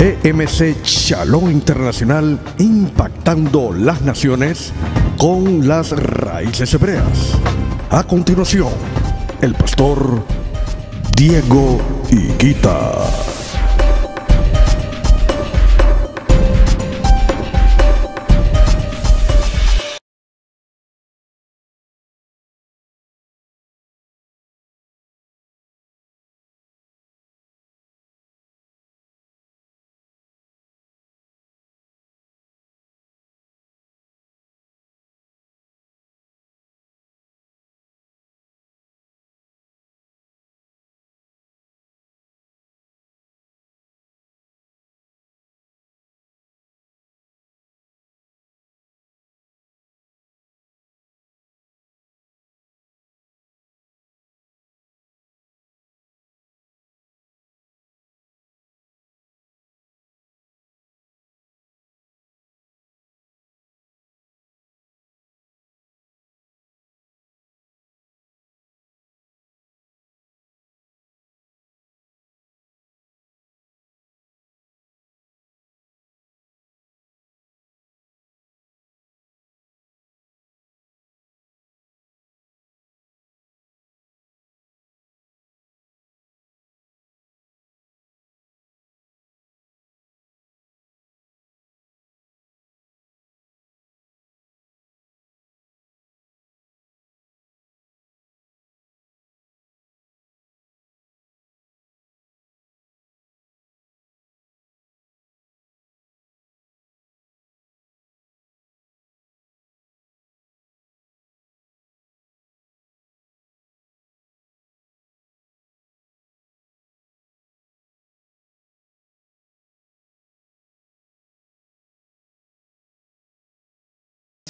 EMC Shalom Internacional impactando las naciones con las raíces hebreas. A continuación, el pastor Diego Higuita.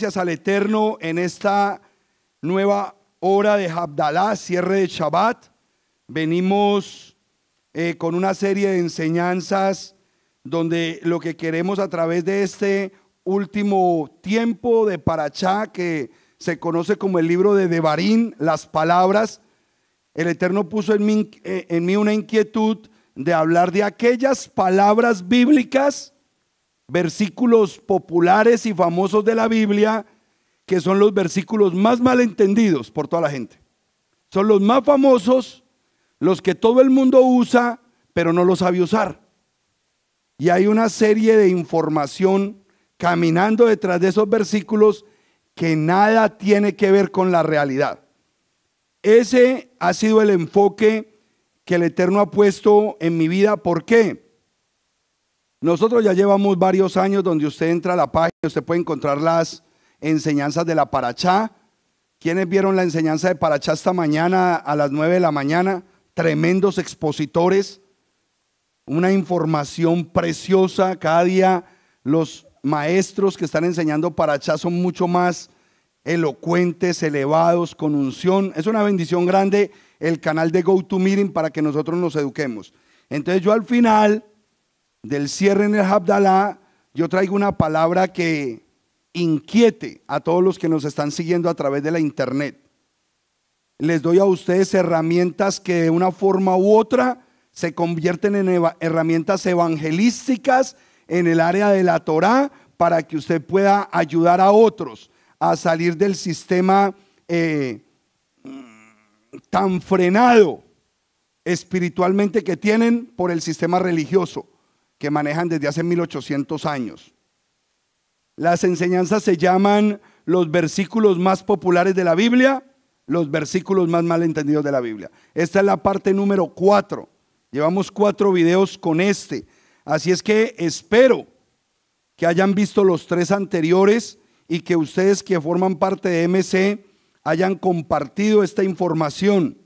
Gracias al Eterno en esta nueva hora de Habdalá, cierre de Shabbat. Venimos eh, con una serie de enseñanzas donde lo que queremos a través de este último tiempo de Parachá, que se conoce como el libro de Devarim, las palabras, el Eterno puso en mí, eh, en mí una inquietud de hablar de aquellas palabras bíblicas versículos populares y famosos de la Biblia, que son los versículos más mal entendidos por toda la gente. Son los más famosos, los que todo el mundo usa, pero no los sabe usar. Y hay una serie de información caminando detrás de esos versículos que nada tiene que ver con la realidad. Ese ha sido el enfoque que el Eterno ha puesto en mi vida. ¿Por qué? Nosotros ya llevamos varios años donde usted entra a la página, usted puede encontrar las enseñanzas de la Parachá. ¿Quiénes vieron la enseñanza de Parachá esta mañana a las 9 de la mañana? Tremendos expositores, una información preciosa. Cada día los maestros que están enseñando Parachá son mucho más elocuentes, elevados, con unción. Es una bendición grande el canal de GoToMeeting para que nosotros nos eduquemos. Entonces yo al final del cierre en el Habdalá, yo traigo una palabra que inquiete a todos los que nos están siguiendo a través de la internet. Les doy a ustedes herramientas que de una forma u otra se convierten en herramientas evangelísticas en el área de la Torá para que usted pueda ayudar a otros a salir del sistema eh, tan frenado espiritualmente que tienen por el sistema religioso que manejan desde hace 1800 años. Las enseñanzas se llaman los versículos más populares de la Biblia, los versículos más mal entendidos de la Biblia. Esta es la parte número cuatro. Llevamos cuatro videos con este. Así es que espero que hayan visto los tres anteriores y que ustedes que forman parte de MC hayan compartido esta información.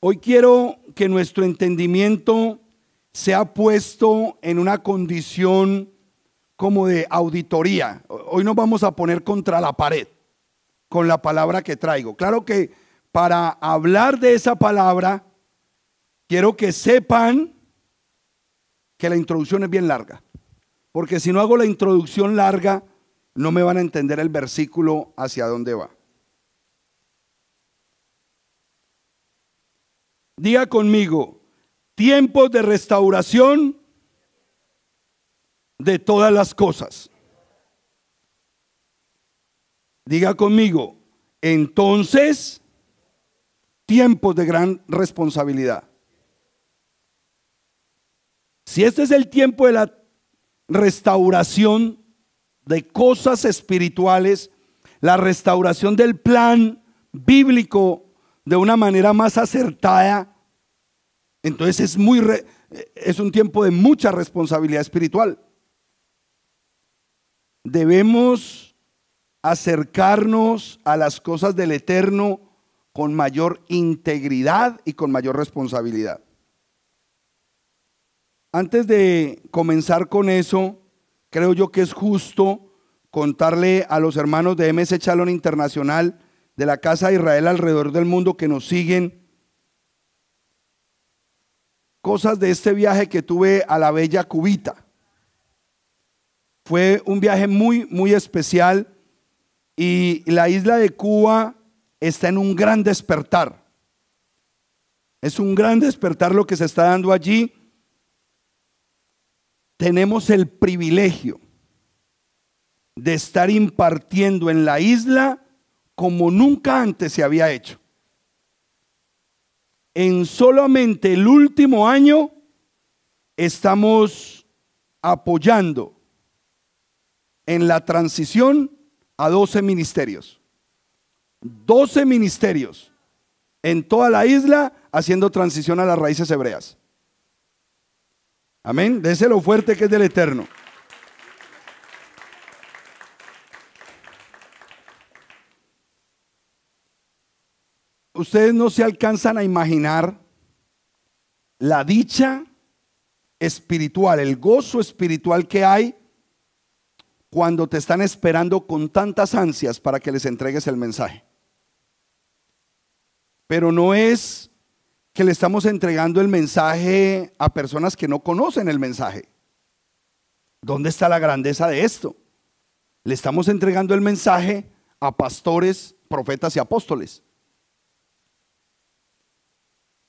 Hoy quiero que nuestro entendimiento se ha puesto en una condición como de auditoría. Hoy nos vamos a poner contra la pared con la palabra que traigo. Claro que para hablar de esa palabra, quiero que sepan que la introducción es bien larga. Porque si no hago la introducción larga, no me van a entender el versículo hacia dónde va. Diga conmigo, tiempos de restauración de todas las cosas. Diga conmigo, entonces, tiempos de gran responsabilidad. Si este es el tiempo de la restauración de cosas espirituales, la restauración del plan bíblico de una manera más acertada, entonces es muy es un tiempo de mucha responsabilidad espiritual. Debemos acercarnos a las cosas del eterno con mayor integridad y con mayor responsabilidad. Antes de comenzar con eso, creo yo que es justo contarle a los hermanos de MS Chalón Internacional de la Casa de Israel alrededor del mundo que nos siguen cosas de este viaje que tuve a la bella Cubita. Fue un viaje muy, muy especial y la isla de Cuba está en un gran despertar. Es un gran despertar lo que se está dando allí. Tenemos el privilegio de estar impartiendo en la isla como nunca antes se había hecho en solamente el último año estamos apoyando en la transición a 12 ministerios. 12 ministerios en toda la isla haciendo transición a las raíces hebreas. Amén. Dese lo fuerte que es del Eterno. Ustedes no se alcanzan a imaginar la dicha espiritual, el gozo espiritual que hay cuando te están esperando con tantas ansias para que les entregues el mensaje. Pero no es que le estamos entregando el mensaje a personas que no conocen el mensaje. ¿Dónde está la grandeza de esto? Le estamos entregando el mensaje a pastores, profetas y apóstoles.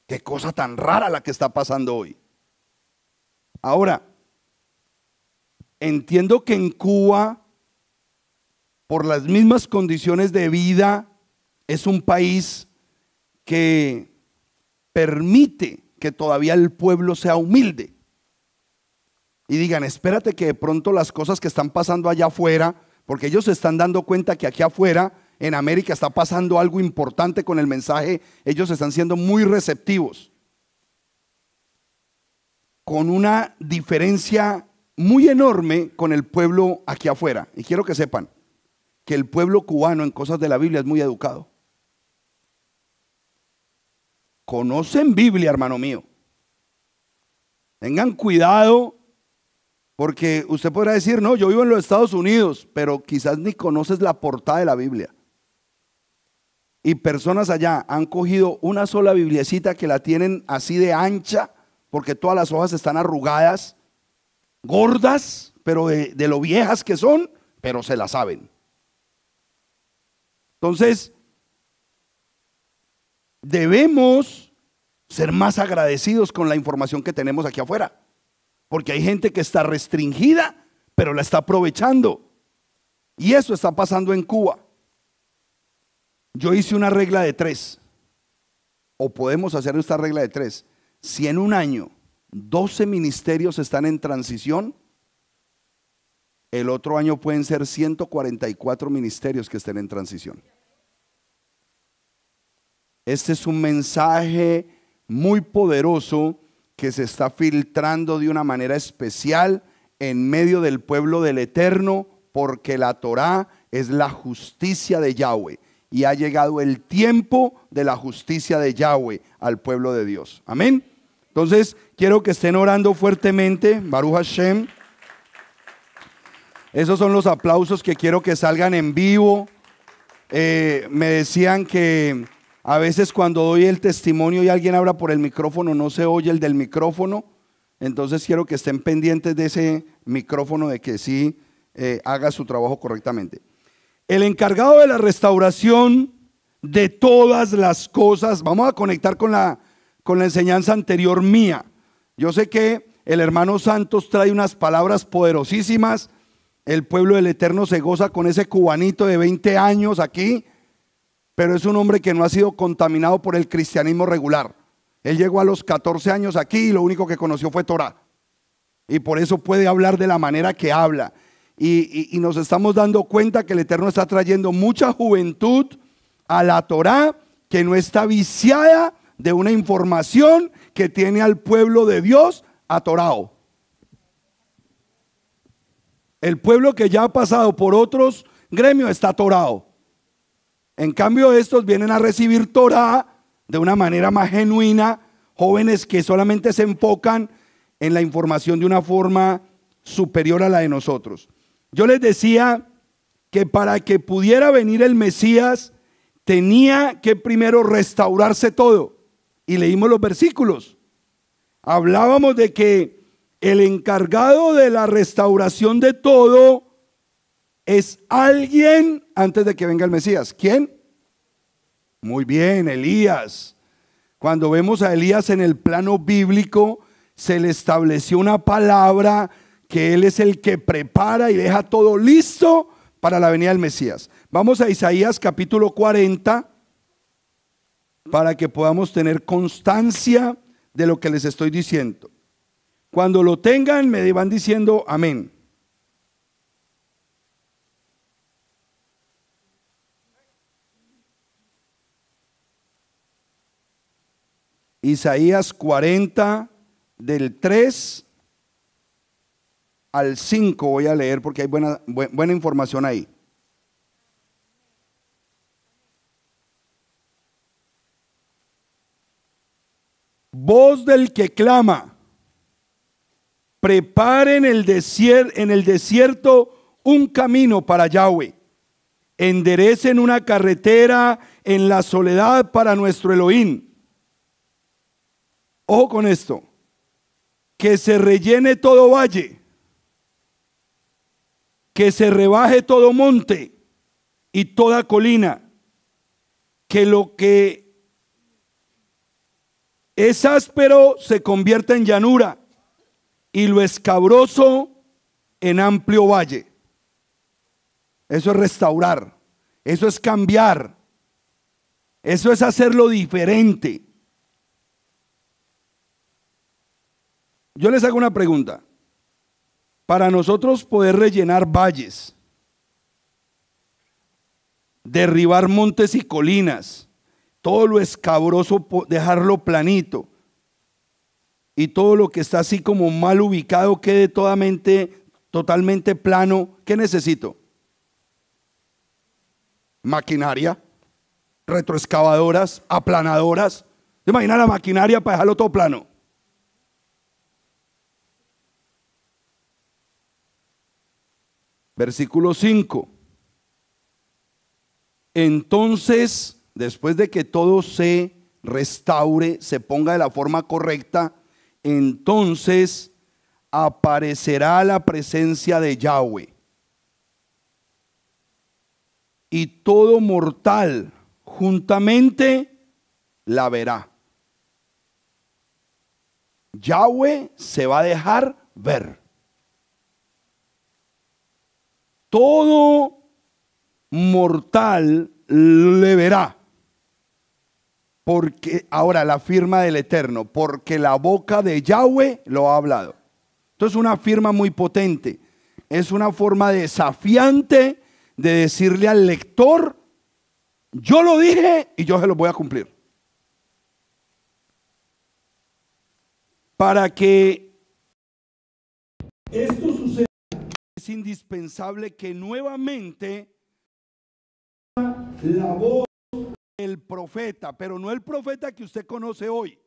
Qué cosa tan rara la que está pasando hoy. Ahora, entiendo que en Cuba, por las mismas condiciones de vida, es un país que permite que todavía el pueblo sea humilde. Y digan, espérate que de pronto las cosas que están pasando allá afuera, porque ellos se están dando cuenta que aquí afuera en América está pasando algo importante con el mensaje, ellos están siendo muy receptivos. Con una diferencia muy enorme con el pueblo aquí afuera. Y quiero que sepan que el pueblo cubano en cosas de la Biblia es muy educado. Conocen Biblia, hermano mío. Tengan cuidado porque usted podrá decir, no, yo vivo en los Estados Unidos, pero quizás ni conoces la portada de la Biblia y personas allá han cogido una sola bibliecita que la tienen así de ancha, porque todas las hojas están arrugadas, gordas, pero de, lo viejas que son, pero se la saben. Entonces, debemos ser más agradecidos con la información que tenemos aquí afuera, porque hay gente que está restringida, pero la está aprovechando. Y eso está pasando en Cuba. Yo hice una regla de tres, o podemos hacer esta regla de tres. Si en un año 12 ministerios están en transición, el otro año pueden ser 144 ministerios que estén en transición. Este es un mensaje muy poderoso que se está filtrando de una manera especial en medio del pueblo del Eterno, porque la Torah es la justicia de Yahweh y ha llegado el tiempo de la justicia de Yahweh al pueblo de Dios. Amén. Entonces, quiero que estén orando fuertemente, Baruch Hashem. Esos son los aplausos que quiero que salgan en vivo. Eh, me decían que a veces cuando doy el testimonio y alguien habla por el micrófono, no se oye el del micrófono. Entonces quiero que estén pendientes de ese micrófono, de que sí eh, haga su trabajo correctamente. El encargado de la restauración de todas las cosas, vamos a conectar con la, con la enseñanza anterior mía. Yo sé que El hermano Santos trae unas palabras poderosísimas. El pueblo del Eterno se goza con ese cubanito de 20 años aquí, pero es un hombre que no ha sido contaminado por el cristianismo regular. Él llegó a los 14 años aquí y lo único que conoció fue Torah. Y por eso puede hablar de la manera que habla. Y, nos estamos dando cuenta que el Eterno está trayendo mucha juventud a la Torah que no está viciada de una información que tiene al pueblo de Dios atorado. El pueblo que ya ha pasado por otros gremios está atorado. En cambio, estos vienen a recibir Torah de una manera más genuina, jóvenes que solamente se enfocan en la información de una forma superior a la de nosotros. Yo les decía que para que pudiera venir el Mesías, tenía que primero restaurarse todo. Y leímos los versículos. Hablábamos de que el encargado de la restauración de todo es alguien antes de que venga el Mesías. ¿Quién? Muy bien, Elías. Cuando vemos a Elías en el plano bíblico, se le estableció una palabra que él es el que prepara y deja todo listo para la venida del Mesías. Vamos a Isaías capítulo 40 para que podamos tener constancia de lo que les estoy diciendo. Cuando lo tengan, me van diciendo amén. Isaías 40 del 3 al 5 voy a leer porque hay buena, buena información ahí. Voz del que clama, preparen el en el desierto un camino para Yahweh, enderecen una carretera en la soledad para nuestro Elohim. Ojo con esto, que se rellene todo valle, que se rebaje todo monte y toda colina, que lo que es áspero se convierta en llanura y lo escabroso en amplio valle. Eso es restaurar, eso es cambiar, eso es hacerlo diferente. Yo les hago una pregunta. Para nosotros poder rellenar valles, derribar montes y colinas, todo lo escabroso, dejarlo planito. Y todo lo que está así como mal ubicado quede totalmente, totalmente plano. ¿Qué necesito? Maquinaria, retroexcavadoras, aplanadoras. ¿Te imaginas la maquinaria para dejarlo todo plano? Versículo 5. Entonces después de que todo se restaure, se ponga de la forma correcta, entonces aparecerá la presencia de Yahweh. Y todo mortal juntamente la verá. Yahweh se va a dejar ver. Todo mortal le verá. Porque ahora la firma del Eterno, porque la boca de Yahweh lo ha hablado. Entonces una firma muy potente. Es una forma desafiante de decirle al lector, yo lo dije y yo se lo voy a cumplir. Para que esto indispensable que nuevamente la voz el profeta, pero no el profeta que usted conoce hoy.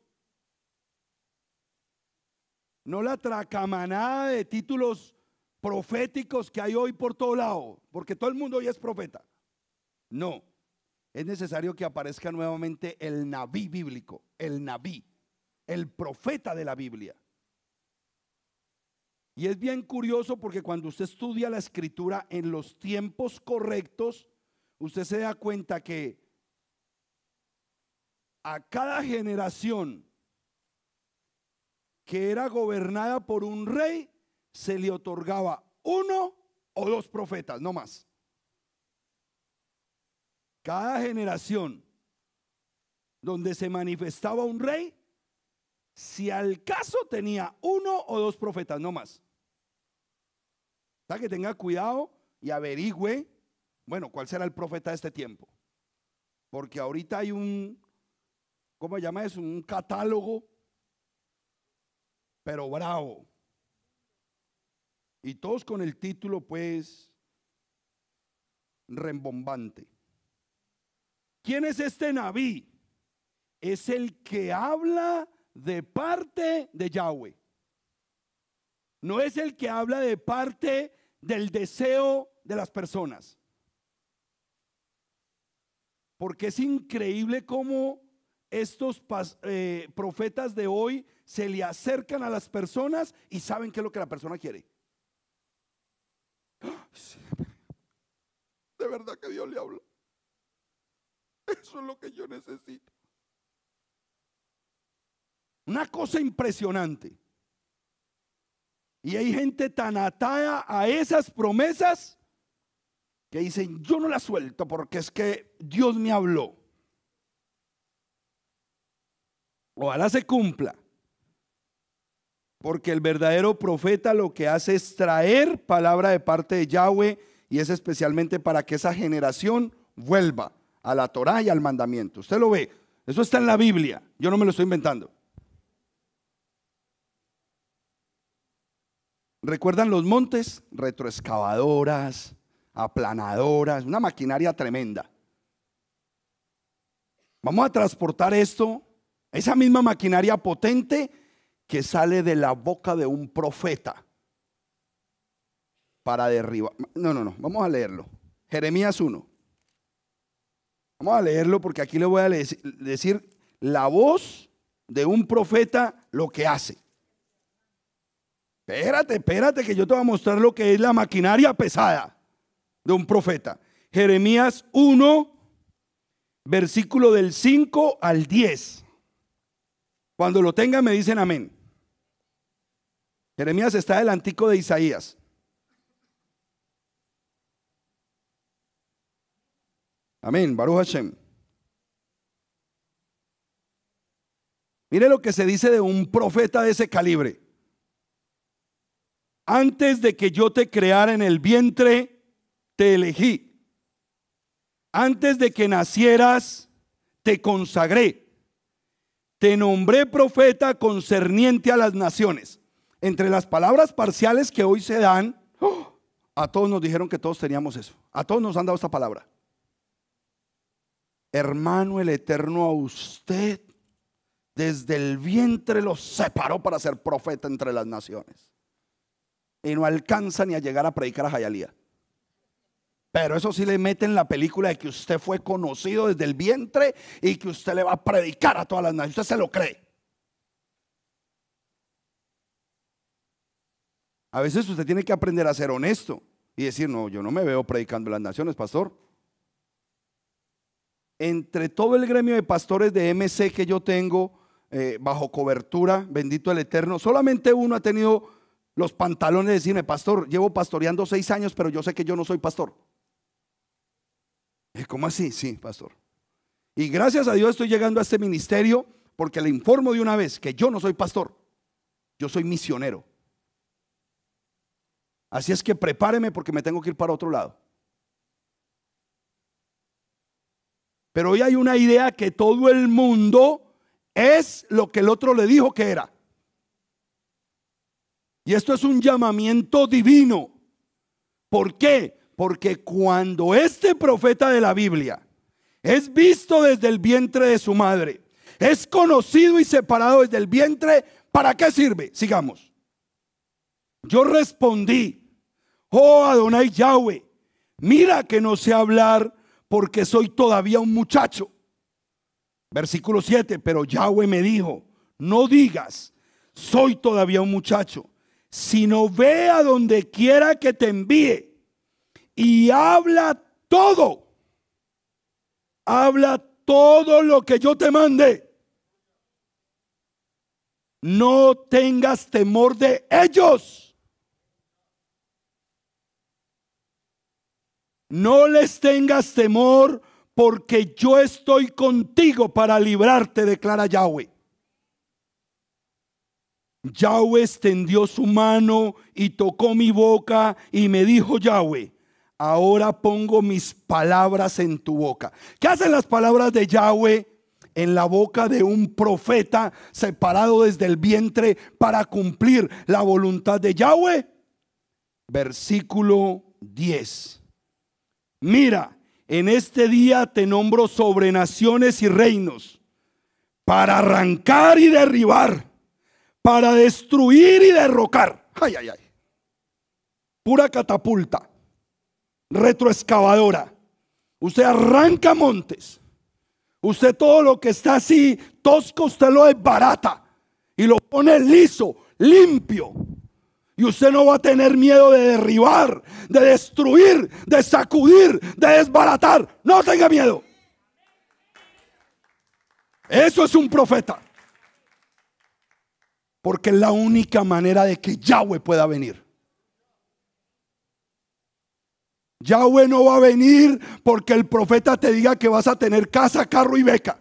No la tracamanada de títulos proféticos que hay hoy por todo lado, porque todo el mundo hoy es profeta. No, es necesario que aparezca nuevamente el Naví bíblico, el Naví, el profeta de la Biblia. Y es bien curioso porque cuando usted estudia la escritura en los tiempos correctos, usted se da cuenta que a cada generación que era gobernada por un rey, se le otorgaba uno o dos profetas, no más. Cada generación donde se manifestaba un rey, si al caso tenía uno o dos profetas, no más. Que tenga cuidado y averigüe, bueno, cuál será el profeta de este tiempo. Porque ahorita hay un, ¿cómo se llama eso? Un catálogo, pero bravo. Y todos con el título, pues, rembombante. ¿Quién es este Naví? Es el que habla de parte de Yahweh. No es el que habla de parte del deseo de las personas. Porque es increíble cómo estos eh, profetas de hoy se le acercan a las personas y saben qué es lo que la persona quiere. De verdad que Dios le habla. Eso es lo que yo necesito. Una cosa impresionante. Y hay gente tan atada a esas promesas que dicen, yo no la suelto porque es que Dios me habló. Ojalá se cumpla. Porque el verdadero profeta lo que hace es traer palabra de parte de Yahweh y es especialmente para que esa generación vuelva a la Torah y al mandamiento. Usted lo ve, eso está en la Biblia, yo no me lo estoy inventando. ¿Recuerdan los montes? Retroexcavadoras, aplanadoras, una maquinaria tremenda. Vamos a transportar esto, esa misma maquinaria potente que sale de la boca de un profeta para derribar. No, no, no, vamos a leerlo. Jeremías 1. Vamos a leerlo porque aquí le voy a decir la voz de un profeta lo que hace. Espérate, espérate, que yo te voy a mostrar lo que es la maquinaria pesada de un profeta. Jeremías 1, versículo del 5 al 10. Cuando lo tengan me dicen amén. Jeremías está delantico de Isaías. Amén, Baruch Hashem. Mire lo que se dice de un profeta de ese calibre. Antes de que yo te creara en el vientre, te elegí. Antes de que nacieras, te consagré. Te nombré profeta concerniente a las naciones. Entre las palabras parciales que hoy se dan, a todos nos dijeron que todos teníamos eso. A todos nos han dado esta palabra. Hermano el Eterno a usted desde el vientre lo separó para ser profeta entre las naciones. Y no alcanza ni a llegar a predicar a Jayalía. Pero eso sí le mete en la película de que usted fue conocido desde el vientre y que usted le va a predicar a todas las naciones. Usted se lo cree. A veces usted tiene que aprender a ser honesto y decir, no, yo no me veo predicando las naciones, pastor entre todo el gremio de pastores de MC que yo tengo eh, bajo cobertura, bendito el Eterno, solamente uno ha tenido los pantalones de decirme, pastor, llevo pastoreando seis años, pero yo sé que yo no soy pastor. ¿Cómo así? Sí, pastor. Y gracias a Dios estoy llegando a este ministerio porque le informo de una vez que yo no soy pastor, yo soy misionero. Así es que prepáreme porque me tengo que ir para otro lado. Pero hoy hay una idea que todo el mundo es lo que el otro le dijo que era. Y esto es un llamamiento divino. ¿Por qué? Porque cuando este profeta de la Biblia es visto desde el vientre de su madre, es conocido y separado desde el vientre, ¿para qué sirve? Sigamos. Yo respondí, oh Adonai Yahweh, mira que no sé hablar porque soy todavía un muchacho. Versículo 7, pero Yahweh me dijo, no digas, soy todavía un muchacho, sino ve a donde quiera que te envíe y habla todo. Habla todo lo que yo te mande. no tengas temor de ellos. No les tengas temor porque yo estoy contigo para librarte, declara Yahweh. Yahweh extendió su mano y tocó mi boca y me dijo Yahweh, ahora pongo mis palabras en tu boca. ¿Qué hacen las palabras de Yahweh en la boca de un profeta separado desde el vientre para cumplir la voluntad de Yahweh? Versículo 10. Mira, en este día te nombro sobre naciones y reinos para arrancar y derribar, para destruir y derrocar. Ay, ay, ay. Pura catapulta, retroexcavadora. Usted arranca montes. Usted todo lo que está así tosco, usted lo desbarata y lo pone liso, limpio. Y usted no va a tener miedo de derribar, de destruir, de sacudir, de desbaratar. No tenga miedo. Eso es un profeta. Porque es la única manera de que Yahweh pueda venir. Yahweh no va a venir porque el profeta te diga que vas a tener casa, carro y beca.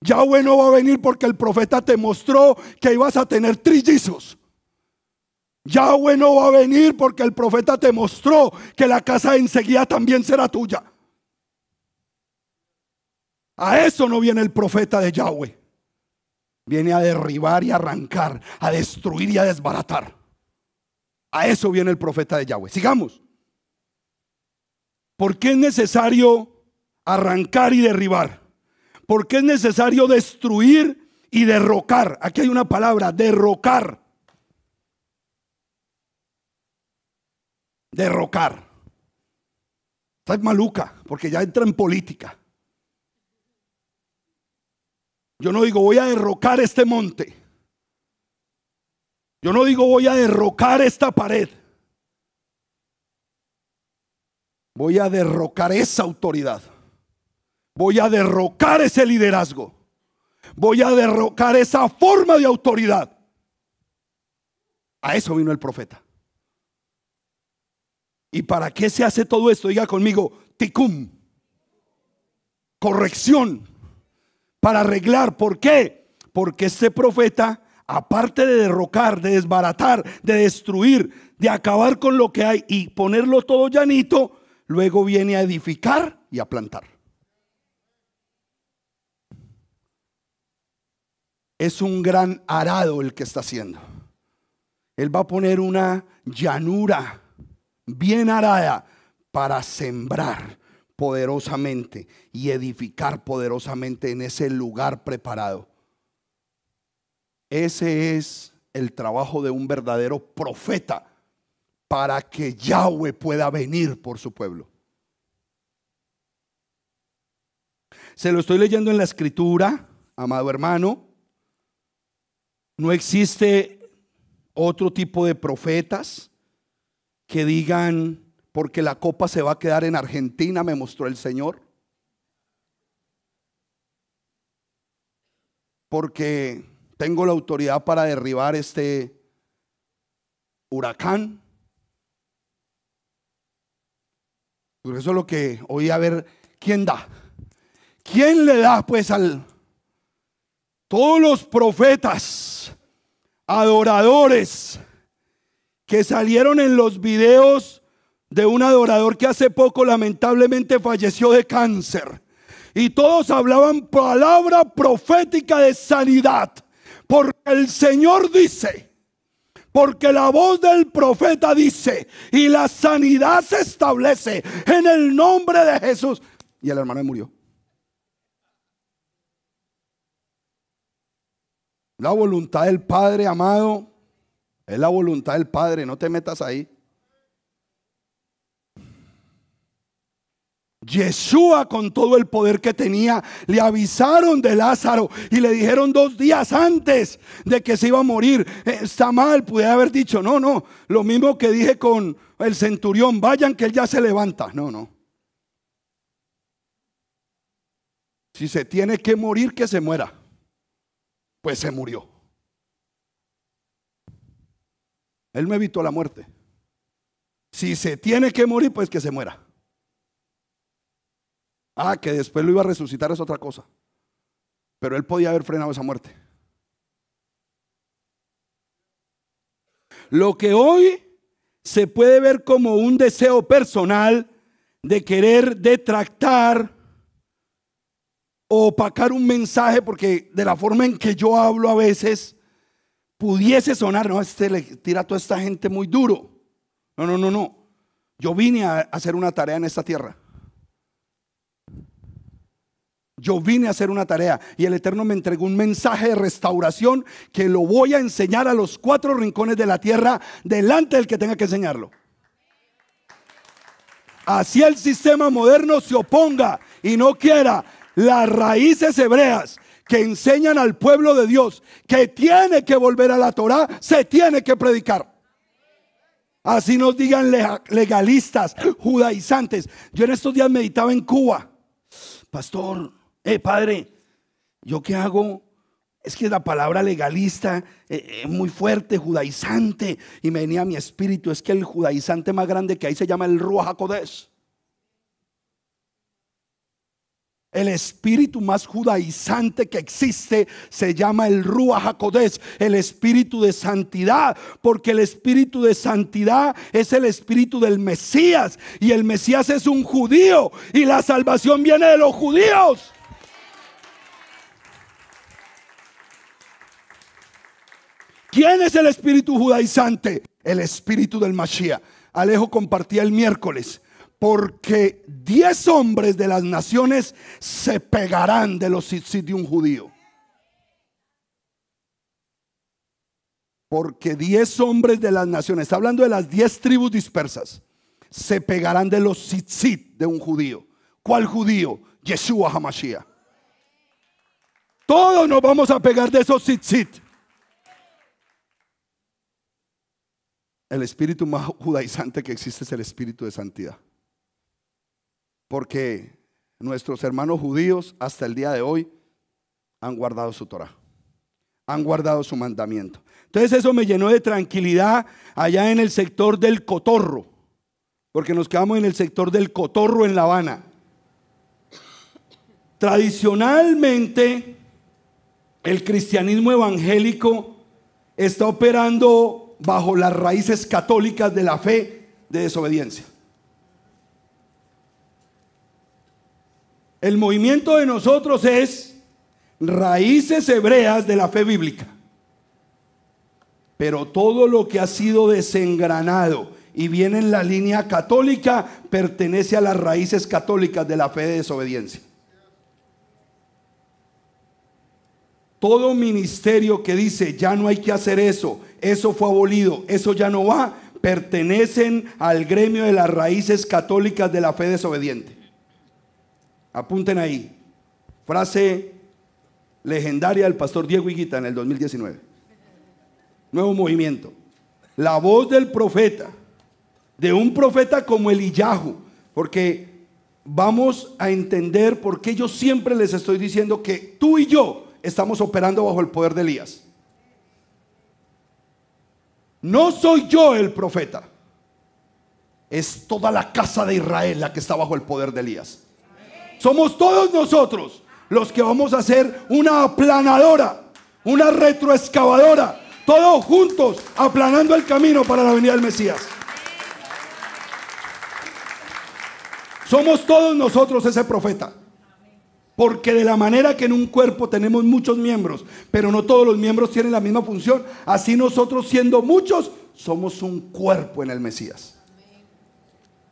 Yahweh no va a venir porque el profeta te mostró que ibas a tener trillizos. Yahweh no va a venir porque el profeta te mostró que la casa enseguida también será tuya. A eso no viene el profeta de Yahweh. Viene a derribar y arrancar, a destruir y a desbaratar. A eso viene el profeta de Yahweh. Sigamos. ¿Por qué es necesario arrancar y derribar? ¿Por qué es necesario destruir y derrocar? Aquí hay una palabra, derrocar. derrocar. Está maluca, porque ya entra en política. Yo no digo voy a derrocar este monte. Yo no digo voy a derrocar esta pared. Voy a derrocar esa autoridad. Voy a derrocar ese liderazgo. Voy a derrocar esa forma de autoridad. A eso vino el profeta. ¿Y para qué se hace todo esto? Diga conmigo, ticum. Corrección. Para arreglar. ¿Por qué? Porque este profeta, aparte de derrocar, de desbaratar, de destruir, de acabar con lo que hay y ponerlo todo llanito, luego viene a edificar y a plantar. Es un gran arado el que está haciendo. Él va a poner una llanura bien arada para sembrar poderosamente y edificar poderosamente en ese lugar preparado. Ese es el trabajo de un verdadero profeta para que Yahweh pueda venir por su pueblo. Se lo estoy leyendo en la escritura, amado hermano. No existe otro tipo de profetas que digan, porque la copa se va a quedar en Argentina, me mostró el Señor. Porque tengo la autoridad para derribar este huracán. Por eso es lo que oí a ver, ¿quién da? ¿Quién le da pues al... Todos los profetas, adoradores, que salieron en los videos de un adorador que hace poco lamentablemente falleció de cáncer. Y todos hablaban palabra profética de sanidad. Porque el Señor dice, porque la voz del profeta dice, y la sanidad se establece en el nombre de Jesús. Y el hermano murió. La voluntad del Padre amado es la voluntad del Padre, no te metas ahí. Yeshua con todo el poder que tenía, le avisaron de Lázaro y le dijeron dos días antes de que se iba a morir. Eh, está mal, pude haber dicho, no, no, lo mismo que dije con el centurión, vayan que él ya se levanta. No, no. Si se tiene que morir, que se muera. Pues se murió. Él me evitó la muerte. Si se tiene que morir, pues que se muera. Ah, que después lo iba a resucitar es otra cosa. Pero él podía haber frenado esa muerte. Lo que hoy se puede ver como un deseo personal de querer detractar o opacar un mensaje, porque de la forma en que yo hablo a veces, pudiese sonar, no, este le tira a toda esta gente muy duro. No, no, no, no. Yo vine a hacer una tarea en esta tierra. Yo vine a hacer una tarea y el Eterno me entregó un mensaje de restauración que lo voy a enseñar a los cuatro rincones de la tierra delante del que tenga que enseñarlo. Así el sistema moderno se oponga y no quiera las raíces hebreas que enseñan al pueblo de Dios que tiene que volver a la Torah, se tiene que predicar. Así nos digan legalistas, judaizantes. Yo en estos días meditaba en Cuba. Pastor, eh, padre, ¿yo qué hago? Es que la palabra legalista eh, es muy fuerte, judaizante. Y me venía a mi espíritu, es que el judaizante más grande que hay se llama el Ruach HaKodesh. El espíritu más judaizante que existe se llama el Ruach HaKodesh, el espíritu de santidad, porque el espíritu de santidad es el espíritu del Mesías y el Mesías es un judío y la salvación viene de los judíos. ¿Quién es el espíritu judaizante? El espíritu del Mashiach. Alejo compartía el miércoles porque diez hombres de las naciones se pegarán de los tzitzit de un judío. Porque diez hombres de las naciones, está hablando de las diez tribus dispersas, se pegarán de los tzitzit de un judío. ¿Cuál judío? Yeshua Hamashiach. Todos nos vamos a pegar de esos tzitzit. El espíritu más judaizante que existe es el espíritu de santidad. Porque nuestros hermanos judíos hasta el día de hoy han guardado su Torah, han guardado su mandamiento. Entonces eso me llenó de tranquilidad allá en el sector del Cotorro, porque nos quedamos en el sector del Cotorro en La Habana. Tradicionalmente, el cristianismo evangélico está operando bajo las raíces católicas de la fe de desobediencia. El movimiento de nosotros es raíces hebreas de la fe bíblica. Pero todo lo que ha sido desengranado y viene en la línea católica pertenece a las raíces católicas de la fe de desobediencia. Todo ministerio que dice ya no hay que hacer eso, eso fue abolido, eso ya no va, pertenecen al gremio de las raíces católicas de la fe desobediente. Apunten ahí. Frase legendaria del pastor Diego Higuita en el 2019. Nuevo movimiento. La voz del profeta, de un profeta como Eliyahu, porque vamos a entender por qué yo siempre les estoy diciendo que tú y yo estamos operando bajo el poder de Elías. No soy yo el profeta, es toda la casa de Israel la que está bajo el poder de Elías. Somos todos nosotros los que vamos a hacer una aplanadora, una retroexcavadora, todos juntos aplanando el camino para la venida del Mesías. Somos todos nosotros ese profeta. Porque de la manera que en un cuerpo tenemos muchos miembros, pero no todos los miembros tienen la misma función, así nosotros siendo muchos, somos un cuerpo en el Mesías.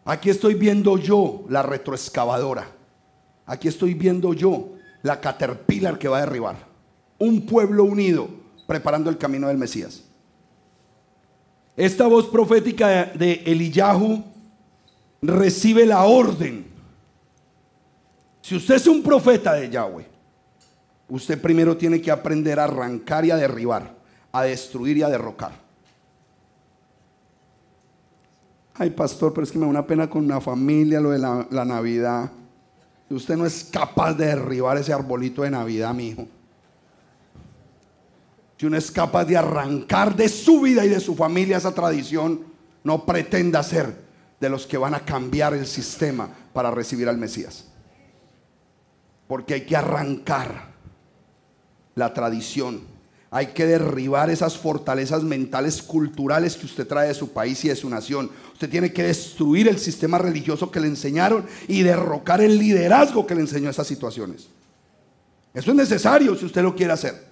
Aquí estoy viendo yo la retroexcavadora. Aquí estoy viendo yo la caterpillar que va a derribar. Un pueblo unido preparando el camino del Mesías. Esta voz profética de Eliyahu recibe la orden. Si usted es un profeta de Yahweh, usted primero tiene que aprender a arrancar y a derribar, a destruir y a derrocar. Ay, pastor, pero es que me da una pena con una familia, lo de la, Navidad. Usted no es capaz de derribar ese arbolito de Navidad, mi hijo. Si uno es capaz de arrancar de su vida y de su familia esa tradición, no pretenda ser de los que van a cambiar el sistema para recibir al Mesías. Porque hay que arrancar la tradición hay que derribar esas fortalezas mentales culturales que usted trae de su país y de su nación. Usted tiene que destruir el sistema religioso que le enseñaron y derrocar el liderazgo que le enseñó a esas situaciones. Eso es necesario si usted lo quiere hacer.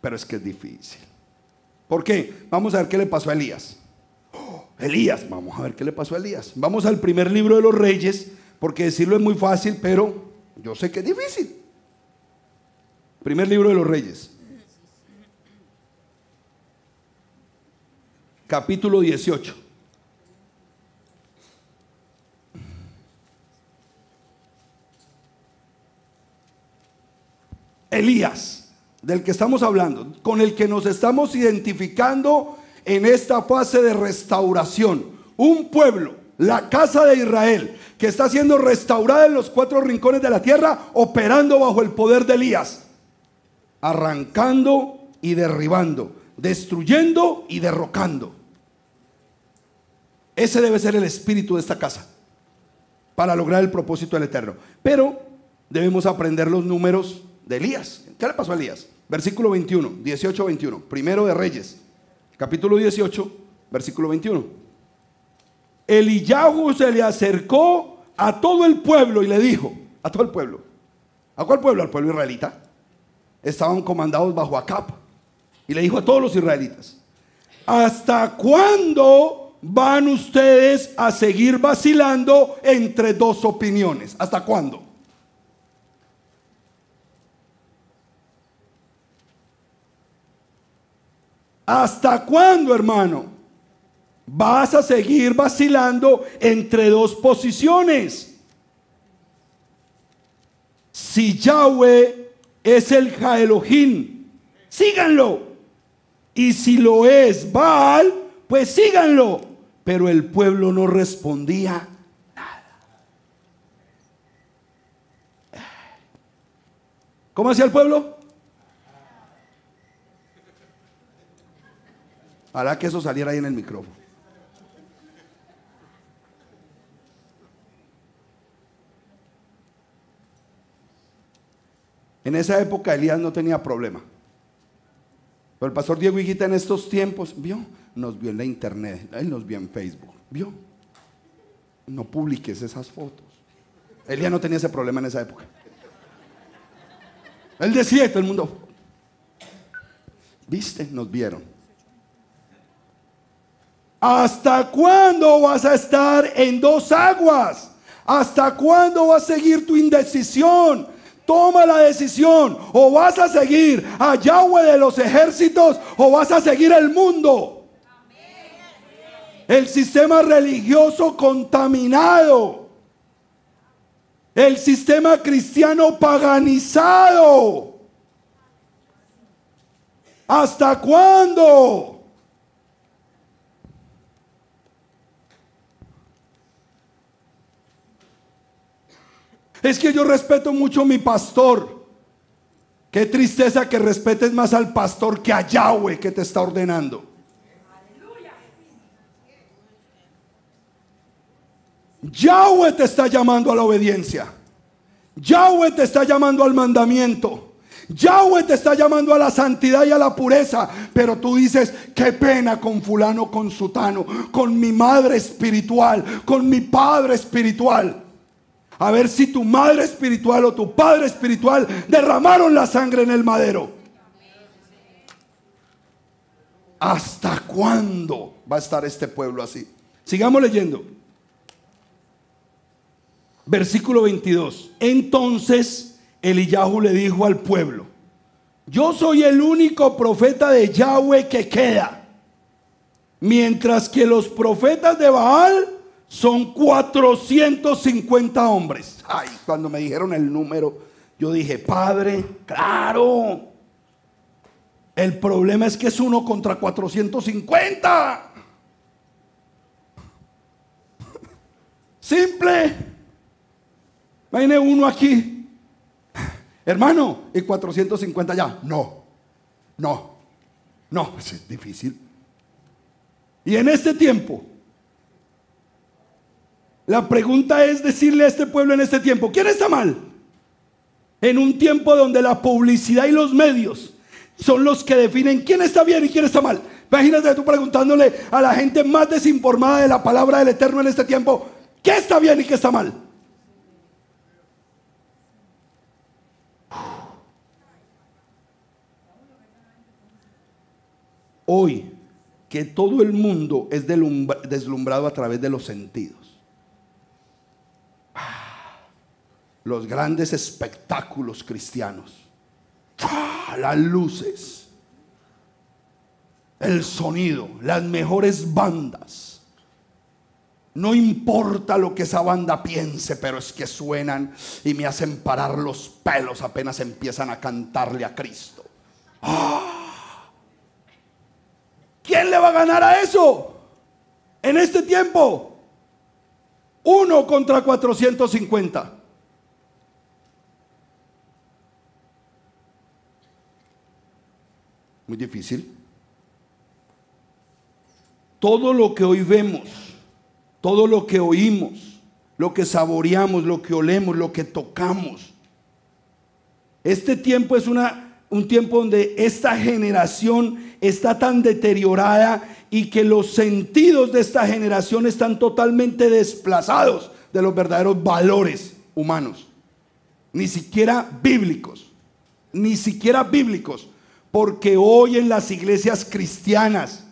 Pero es que es difícil. ¿Por qué? Vamos a ver qué le pasó a Elías. Oh, Elías, vamos a ver qué le pasó a Elías. Vamos al primer libro de los reyes, porque decirlo es muy fácil, pero yo sé que es difícil. Primer libro de los reyes. capítulo 18. Elías, del que estamos hablando, con el que nos estamos identificando en esta fase de restauración. Un pueblo, la casa de Israel, que está siendo restaurada en los cuatro rincones de la tierra, operando bajo el poder de Elías, arrancando y derribando destruyendo y derrocando. Ese debe ser el espíritu de esta casa para lograr el propósito del Eterno. Pero debemos aprender los números de Elías. ¿Qué le pasó a Elías? Versículo 21, 18, 21. Primero de Reyes, capítulo 18, versículo 21. Eliyahu se le acercó a todo el pueblo y le dijo, a todo el pueblo. ¿A cuál pueblo? Al pueblo israelita. Estaban comandados bajo Acap. Y le dijo a todos los israelitas, ¿hasta cuándo van ustedes a seguir vacilando entre dos opiniones? ¿Hasta cuándo? ¿Hasta cuándo, hermano? Vas a seguir vacilando entre dos posiciones. Si Yahweh es el Jaelohim, síganlo. Y si lo es Baal, pues síganlo. Pero el pueblo no respondía nada. ¿Cómo hacía el pueblo? Hará que eso saliera ahí en el micrófono. En esa época Elías no tenía problema el pastor Diego Higuita en estos tiempos, vio, nos vio en la internet, él nos vio en Facebook, vio. No publiques esas fotos. Ya no tenía ese problema en esa época. Él decía todo el mundo, viste, nos vieron. ¿Hasta cuándo vas a estar en dos aguas? ¿Hasta cuándo vas a seguir tu indecisión? Toma la decisión. O vas a seguir a Yahweh de los ejércitos o vas a seguir el mundo. El sistema religioso contaminado. El sistema cristiano paganizado. ¿Hasta cuándo? Es que yo respeto mucho a mi pastor. Qué tristeza que respetes más al pastor que a Yahweh que te está ordenando. Yahweh te está llamando a la obediencia. Yahweh te está llamando al mandamiento. Yahweh te está llamando a la santidad y a la pureza. Pero tú dices, qué pena con fulano, con sutano, con mi madre espiritual, con mi padre espiritual a ver si tu madre espiritual o tu padre espiritual derramaron la sangre en el madero. ¿Hasta cuándo va a estar este pueblo así? Sigamos leyendo. Versículo 22. Entonces Eliyahu le dijo al pueblo, yo soy el único profeta de Yahweh que queda, mientras que los profetas de Baal son 450 hombres. Ay, cuando me dijeron el número, yo dije, Padre, claro. El problema es que es uno contra 450. Simple. Viene uno aquí. Hermano, y 450 ya. No. No, no, pues es difícil. Y en este tiempo, la pregunta es decirle a este pueblo en este tiempo, ¿quién está mal? En un tiempo donde la publicidad y los medios son los que definen quién está bien y quién está mal. Imagínate tú preguntándole a la gente más desinformada de la palabra del Eterno en este tiempo, ¿qué está bien y qué está mal? Hoy, que todo el mundo es deslumbrado a través de los sentidos. Los grandes espectáculos cristianos. Las luces. El sonido. Las mejores bandas. No importa lo que esa banda piense, pero es que suenan y me hacen parar los pelos apenas empiezan a cantarle a Cristo. ¡Ah! ¿Quién le va a ganar a eso? En este tiempo. Uno contra 450. Muy difícil. Todo lo que hoy vemos, todo lo que oímos, lo que saboreamos, lo que olemos, lo que tocamos. Este tiempo es una, un tiempo donde esta generación está tan deteriorada y que los sentidos de esta generación están totalmente desplazados de los verdaderos valores humanos, ni siquiera bíblicos, ni siquiera bíblicos, porque hoy en las iglesias cristianas,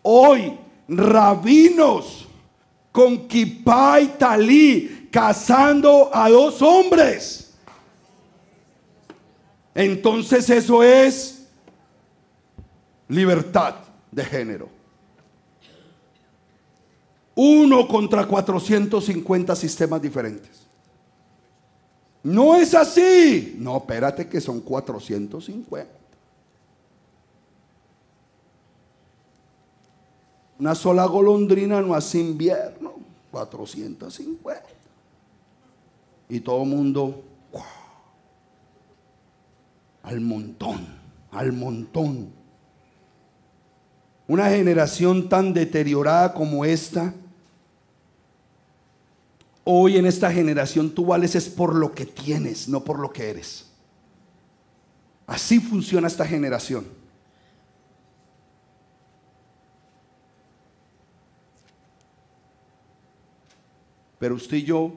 hoy rabinos con kipá y talí casando a dos hombres. Entonces eso es libertad de género. Uno contra 450 sistemas diferentes. No es así. No, espérate que son 450. Una sola golondrina no hace invierno. 450. Y todo el mundo, al montón, al montón. Una generación tan deteriorada como esta. Hoy en esta generación tú vales es por lo que tienes, no por lo que eres. Así funciona esta generación. Pero usted y yo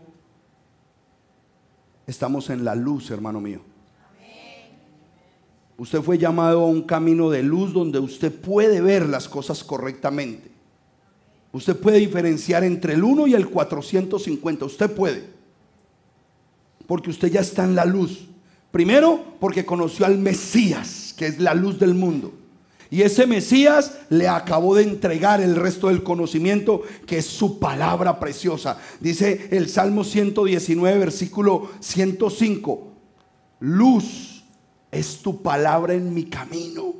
estamos en la luz, hermano mío. Usted fue llamado a un camino de luz donde usted puede ver las cosas correctamente. Usted puede diferenciar entre el 1 y el 450. Usted puede. Porque usted ya está en la luz. Primero, porque conoció al Mesías, que es la luz del mundo. Y ese Mesías le acabó de entregar el resto del conocimiento, que es su palabra preciosa. Dice el Salmo 119, versículo 105. Luz es tu palabra en mi camino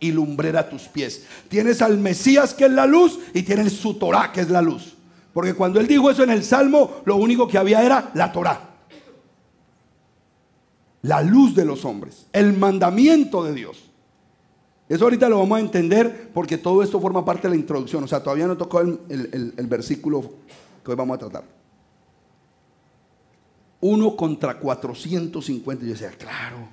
y lumbrera tus pies. Tienes al Mesías que es la luz y tienes su Torah que es la luz. Porque cuando él dijo eso en el Salmo, lo único que había era la Torah. La luz de los hombres, el mandamiento de Dios. Eso ahorita lo vamos a entender porque todo esto forma parte de la introducción. O sea, todavía no tocó el, el versículo que hoy vamos a tratar. Uno contra 450. Yo decía, claro.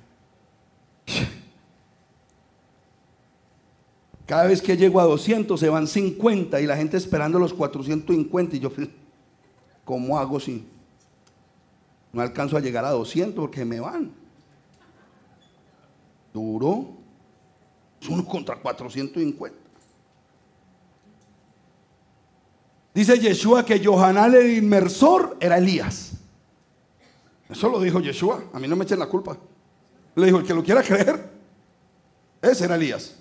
Cada vez que llego a 200 se van 50 y la gente esperando los 450 y yo, ¿cómo hago si no alcanzo a llegar a 200 porque me van? Duro. Uno contra 450. Dice Yeshua que Johanal el inmersor era Elías. Eso lo dijo Yeshua. A mí no me echen la culpa. Le dijo, el que lo quiera creer, ese era Elías.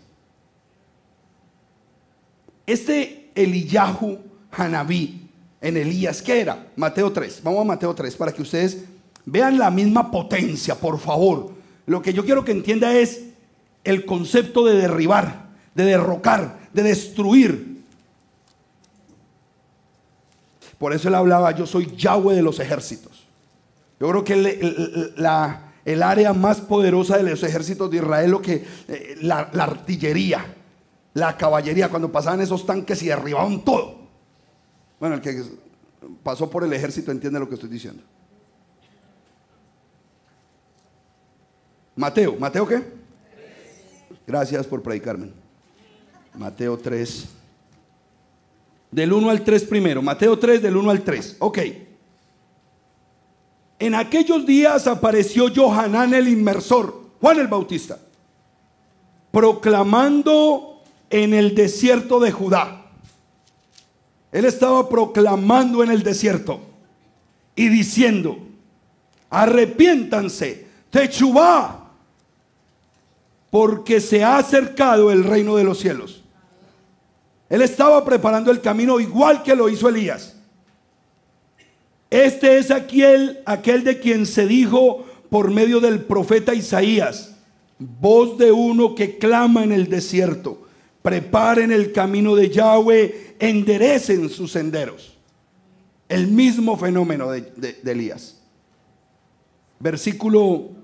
Este Eliyahu Hanabí en Elías, ¿qué era? Mateo 3. Vamos a Mateo 3 para que ustedes vean la misma potencia, por favor. Lo que yo quiero que entienda es el concepto de derribar, de derrocar, de destruir. Por eso él hablaba, yo soy Yahweh de los ejércitos. Yo creo que la el área más poderosa de los ejércitos de Israel, lo que eh, la, la artillería, la caballería, cuando pasaban esos tanques y derribaban todo. Bueno, el que pasó por el ejército entiende lo que estoy diciendo. Mateo, ¿Mateo qué? Gracias por predicarme. Mateo 3. Del 1 al 3 primero. Mateo 3 del 1 al 3. Ok. En aquellos días apareció Johanán el inmersor, Juan el Bautista, proclamando en el desierto de Judá. Él estaba proclamando en el desierto y diciendo, arrepiéntanse, Techubá, porque se ha acercado el reino de los cielos. Él estaba preparando el camino igual que lo hizo Elías. Este es aquel, aquel de quien se dijo por medio del profeta Isaías, voz de uno que clama en el desierto, preparen el camino de Yahweh, enderecen sus senderos. El mismo fenómeno de, de Elías. Versículo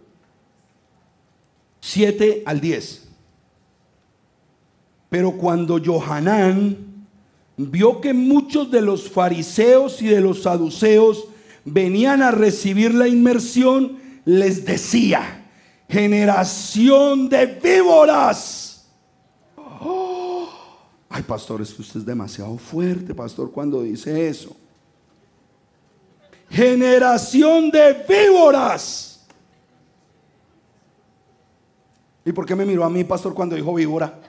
7 al 10. Pero cuando Johanán vio que muchos de los fariseos y de los saduceos venían a recibir la inmersión, les decía, generación de víboras. Ay, pastor, es que usted es demasiado fuerte, pastor, cuando dice eso. Generación de víboras. ¿Y por qué me miró a mí, pastor, cuando dijo víbora?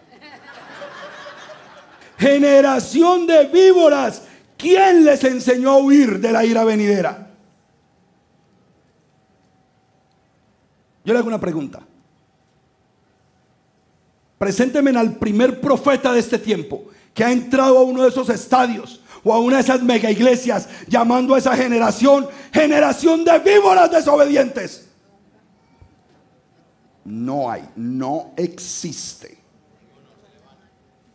generación de víboras, ¿quién les enseñó a huir de la ira venidera? Yo le hago una pregunta. Presénteme al primer profeta de este tiempo que ha entrado a uno de esos estadios o a una de esas mega iglesias llamando a esa generación generación de víboras desobedientes. No hay, no existe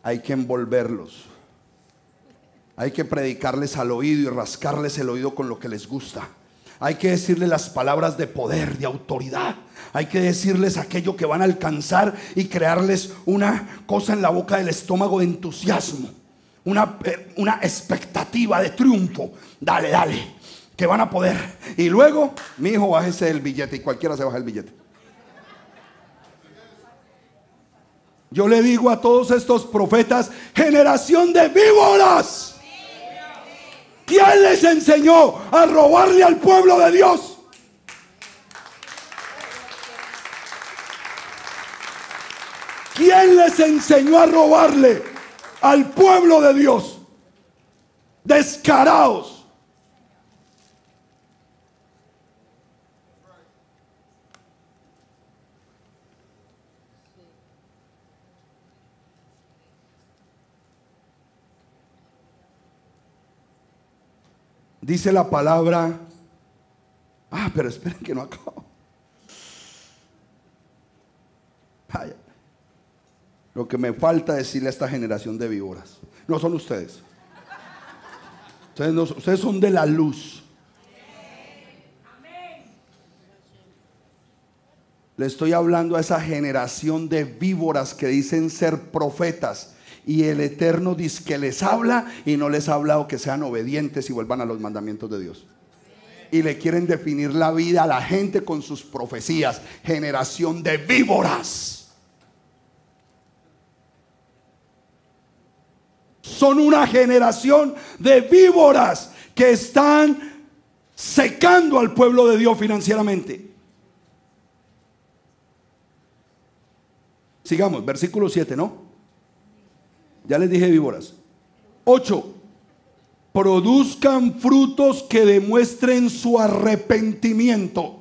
hay que envolverlos. Hay que predicarles al oído y rascarles el oído con lo que les gusta. Hay que decirles las palabras de poder, de autoridad. Hay que decirles aquello que van a alcanzar y crearles una cosa en la boca del estómago de entusiasmo. Una, eh, una expectativa de triunfo. Dale, dale. Que van a poder. Y luego, mi hijo, bájese el billete. Y cualquiera se baja el billete. Yo le digo a todos estos profetas, generación de víboras. ¿Quién les enseñó a robarle al pueblo de Dios? ¿Quién les enseñó a robarle al pueblo de Dios? Descarados. Dice la palabra, ah, pero esperen que no acabo. Lo que me falta decirle a esta generación de víboras, no son ustedes. Ustedes, ustedes son de la luz. Le estoy hablando a esa generación de víboras que dicen ser profetas y el Eterno dice que les habla y no les ha hablado que sean obedientes y vuelvan a los mandamientos de Dios. Y le quieren definir la vida a la gente con sus profecías. Generación de víboras. Son una generación de víboras que están secando al pueblo de Dios financieramente. Sigamos, versículo 7, ¿no? Ya les dije víboras. Ocho, produzcan frutos que demuestren su arrepentimiento.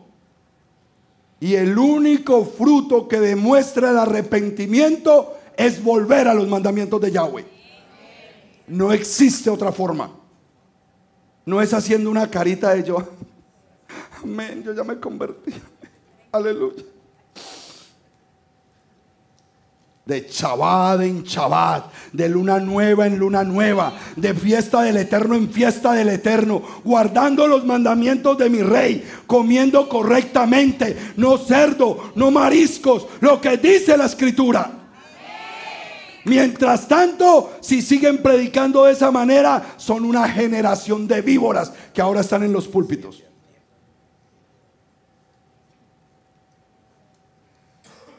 Y el único fruto que demuestra el arrepentimiento es volver a los mandamientos de Yahweh. No existe otra forma. No es haciendo una carita de yo. Amén, yo ya me convertí. Aleluya. De Chabad en Chabad, de luna nueva en luna nueva, de fiesta del eterno en fiesta del eterno, guardando los mandamientos de mi rey, comiendo correctamente, no cerdo, no mariscos, lo que dice la escritura. Mientras tanto, si siguen predicando de esa manera, son una generación de víboras que ahora están en los púlpitos.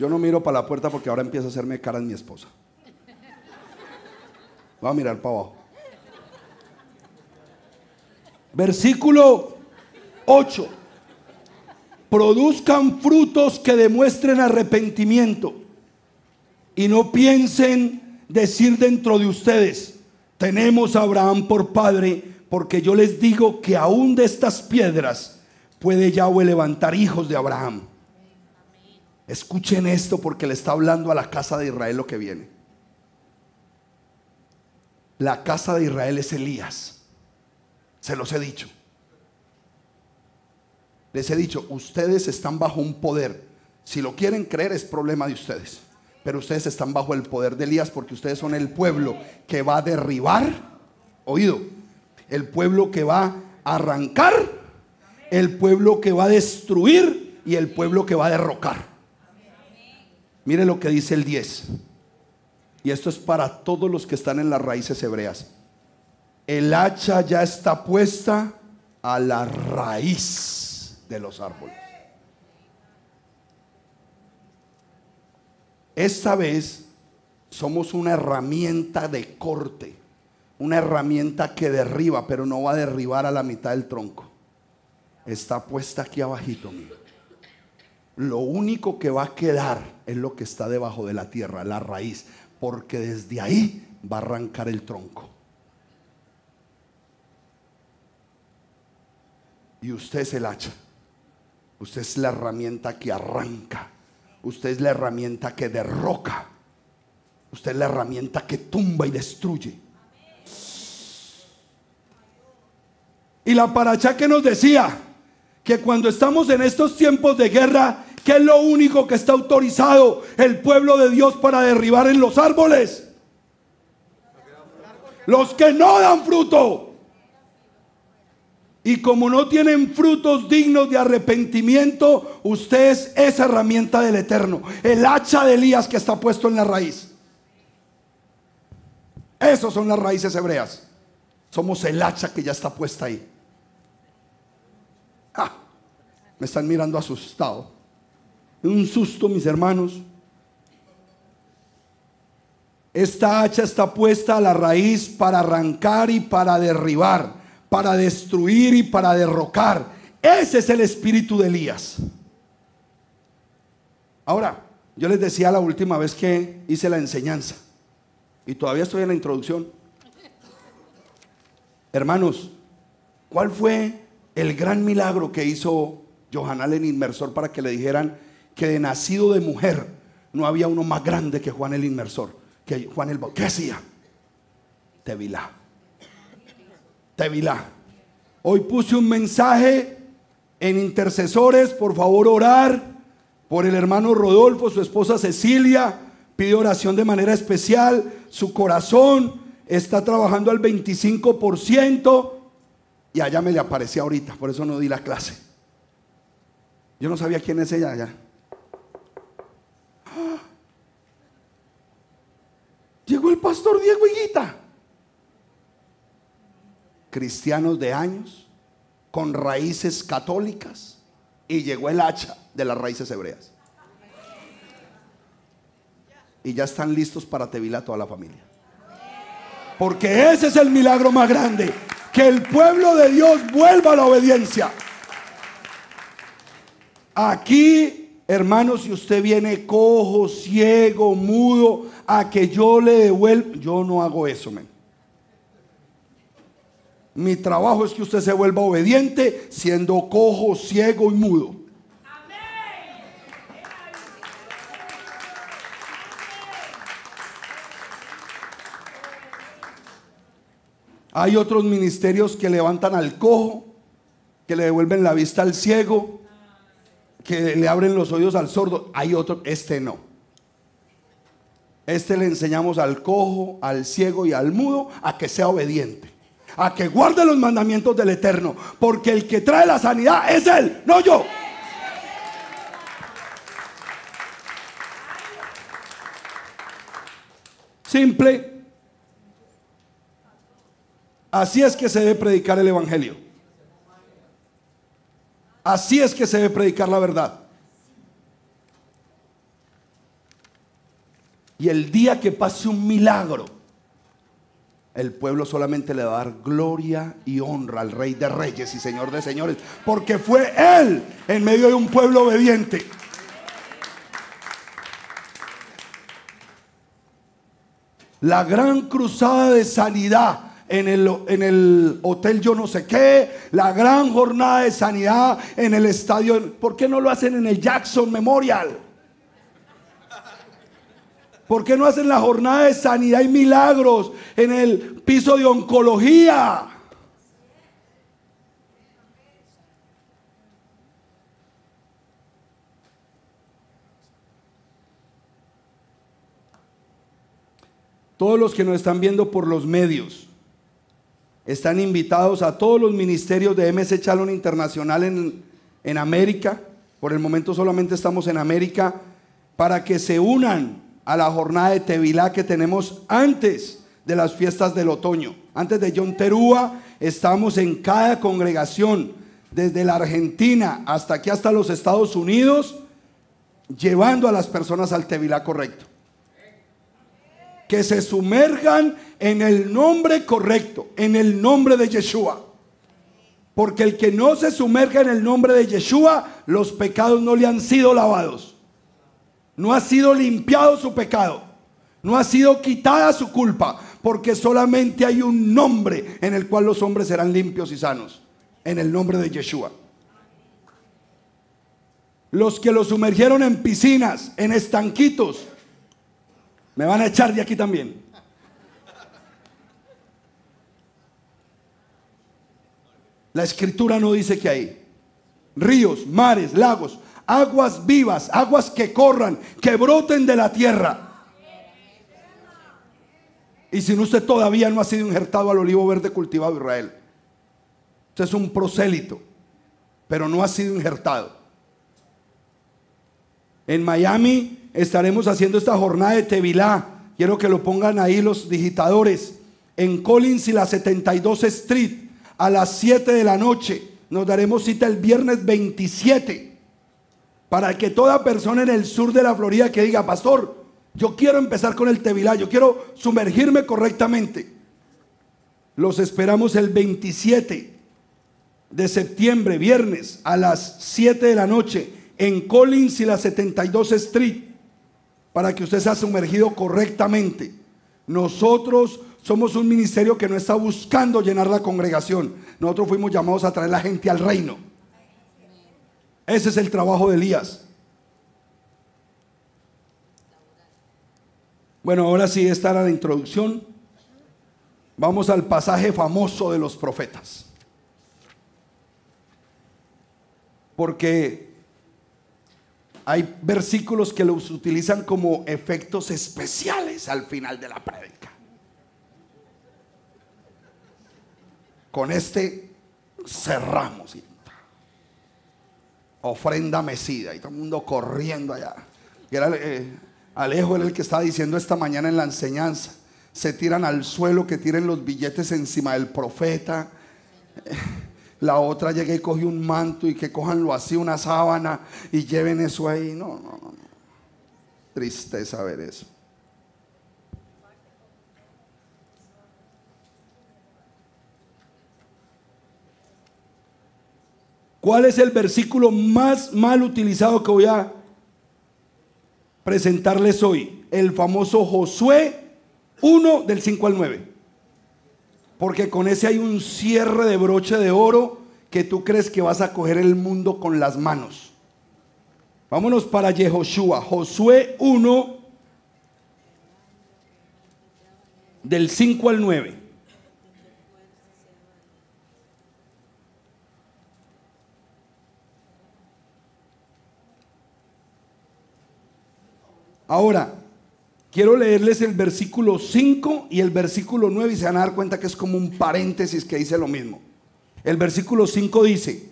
Yo no miro para la puerta porque ahora empieza a hacerme cara en mi esposa. Voy a mirar para abajo. Versículo 8. Produzcan frutos que demuestren arrepentimiento y no piensen decir dentro de ustedes, tenemos a Abraham por padre, porque yo les digo que aún de estas piedras puede Yahweh levantar hijos de Abraham. Escuchen esto porque le está hablando a la casa de Israel lo que viene. La casa de Israel es Elías. Se los he dicho. Les he dicho, ustedes están bajo un poder. Si lo quieren creer es problema de ustedes. Pero ustedes están bajo el poder de Elías porque ustedes son el pueblo que va a derribar, oído, el pueblo que va a arrancar, el pueblo que va a destruir y el pueblo que va a derrocar. Mire lo que dice el 10. Y esto es para todos los que están en las raíces hebreas. El hacha ya está puesta a la raíz de los árboles. Esta vez somos una herramienta de corte, una herramienta que derriba, pero no va a derribar a la mitad del tronco. Está puesta aquí abajito, mío lo único que va a quedar es lo que está debajo de la tierra, la raíz, porque desde ahí va a arrancar el tronco. Y usted es el hacha. Usted es la herramienta que arranca. Usted es la herramienta que derroca. Usted es la herramienta que tumba y destruye. Y la paracha que nos decía, que cuando estamos en estos tiempos de guerra, ¿qué es lo único que está autorizado el pueblo de Dios para derribar en los árboles? Los que no dan fruto. Y como no tienen frutos dignos de arrepentimiento, usted es esa herramienta del Eterno, el hacha de Elías que está puesto en la raíz. Esas son las raíces hebreas. Somos el hacha que ya está puesta ahí. Me están mirando asustado. Un susto, mis hermanos. Esta hacha está puesta a la raíz para arrancar y para derribar, para destruir y para derrocar. Ese es el espíritu de Elías. Ahora, yo les decía la última vez que hice la enseñanza, y todavía estoy en la introducción. Hermanos, ¿cuál fue el gran milagro que hizo Johanal el inmersor para que le dijeran que de nacido de mujer no había uno más grande que Juan el inmersor, que Juan el ¿Qué hacía? Tevilá. Tevilá. Hoy puse un mensaje en intercesores, por favor orar por el hermano Rodolfo, su esposa Cecilia, pide oración de manera especial, su corazón está trabajando al 25% y allá me le aparecía ahorita, por eso no di la clase. Yo no sabía quién es ella allá. Llegó el pastor Diego Higuita. Cristianos de años, con raíces católicas, y llegó el hacha de las raíces hebreas. Y ya están listos para tevilar toda la familia. Porque ese es el milagro más grande. Que el pueblo de Dios vuelva a la obediencia. Aquí, hermanos, si usted viene cojo, ciego, mudo, a que yo le devuelva, yo no hago eso. Mi trabajo es que usted se vuelva obediente siendo cojo, ciego y mudo. Hay otros ministerios que levantan al cojo, que le devuelven la vista al ciego, que le abren los oídos al sordo. Hay otro, este no. Este le enseñamos al cojo, al ciego y al mudo a que sea obediente, a que guarde los mandamientos del Eterno, porque el que trae la sanidad es Él, no yo. Simple. Así es que se debe predicar el Evangelio. Así es que se debe predicar la verdad. Y el día que pase un milagro, el pueblo solamente le va a dar gloria y honra al Rey de Reyes y Señor de Señores, porque fue Él en medio de un pueblo obediente. La gran cruzada de sanidad en el, en el, hotel yo no sé qué, la gran jornada de sanidad en el estadio. ¿Por qué no lo hacen en el Jackson Memorial? ¿Por qué no hacen la jornada de sanidad y milagros en el piso de oncología? Todos los que nos están viendo por los medios están invitados a todos los ministerios de MS Chalon Internacional en, en América. Por el momento solamente estamos en América para que se unan a la jornada de Tevilá que tenemos antes de las fiestas del otoño. Antes de John Terúa, estamos en cada congregación, desde la Argentina hasta aquí, hasta los Estados Unidos, llevando a las personas al Tevilá correcto. Que se sumerjan en el nombre correcto, en el nombre de Yeshua. Porque el que no se sumerja en el nombre de Yeshua, los pecados no le han sido lavados. No ha sido limpiado su pecado. No ha sido quitada su culpa. Porque solamente hay un nombre en el cual los hombres serán limpios y sanos. En el nombre de Yeshua. Los que lo sumergieron en piscinas, en estanquitos, me van a echar de aquí también. La escritura no dice que hay ríos, mares, lagos, aguas vivas, aguas que corran, que broten de la tierra. Y si no usted todavía no ha sido injertado al olivo verde cultivado Israel. Usted es un prosélito, pero no ha sido injertado. En Miami estaremos haciendo esta jornada de Tevilá. Quiero que lo pongan ahí los digitadores. En Collins y la 72 Street a las 7 de la noche. Nos daremos cita el viernes 27 para que toda persona en el sur de la Florida que diga, pastor, yo quiero empezar con el Tevilá, yo quiero sumergirme correctamente. Los esperamos el 27 de septiembre, viernes, a las 7 de la noche, en Collins y la 72 Street, para que usted sea sumergido correctamente. Nosotros somos un ministerio que no está buscando llenar la congregación. Nosotros fuimos llamados a traer la gente al reino. Ese es el trabajo de Elías. Bueno, ahora sí, esta era la introducción. Vamos al pasaje famoso de los profetas. Porque hay versículos que los utilizan como efectos especiales al final de la prédica. Con este cerramos ofrenda mesida y todo el mundo corriendo allá. era, eh, Alejo era el que estaba diciendo esta mañana en la enseñanza. Se tiran al suelo, que tiren los billetes encima del profeta. La otra llega y coge un manto y que cojanlo así, una sábana, y lleven eso ahí. No, no, no. Tristeza ver eso. ¿Cuál es el versículo más mal utilizado que voy a presentarles hoy? El famoso Josué 1 del 5 al 9. Porque con ese hay un cierre de broche de oro que tú crees que vas a coger el mundo con las manos. Vámonos para Yehoshua. Josué 1 del 5 al 9. Ahora, Quiero leerles el versículo 5 y el versículo 9 y se van a dar cuenta que es como un paréntesis que dice lo mismo. El versículo 5 dice,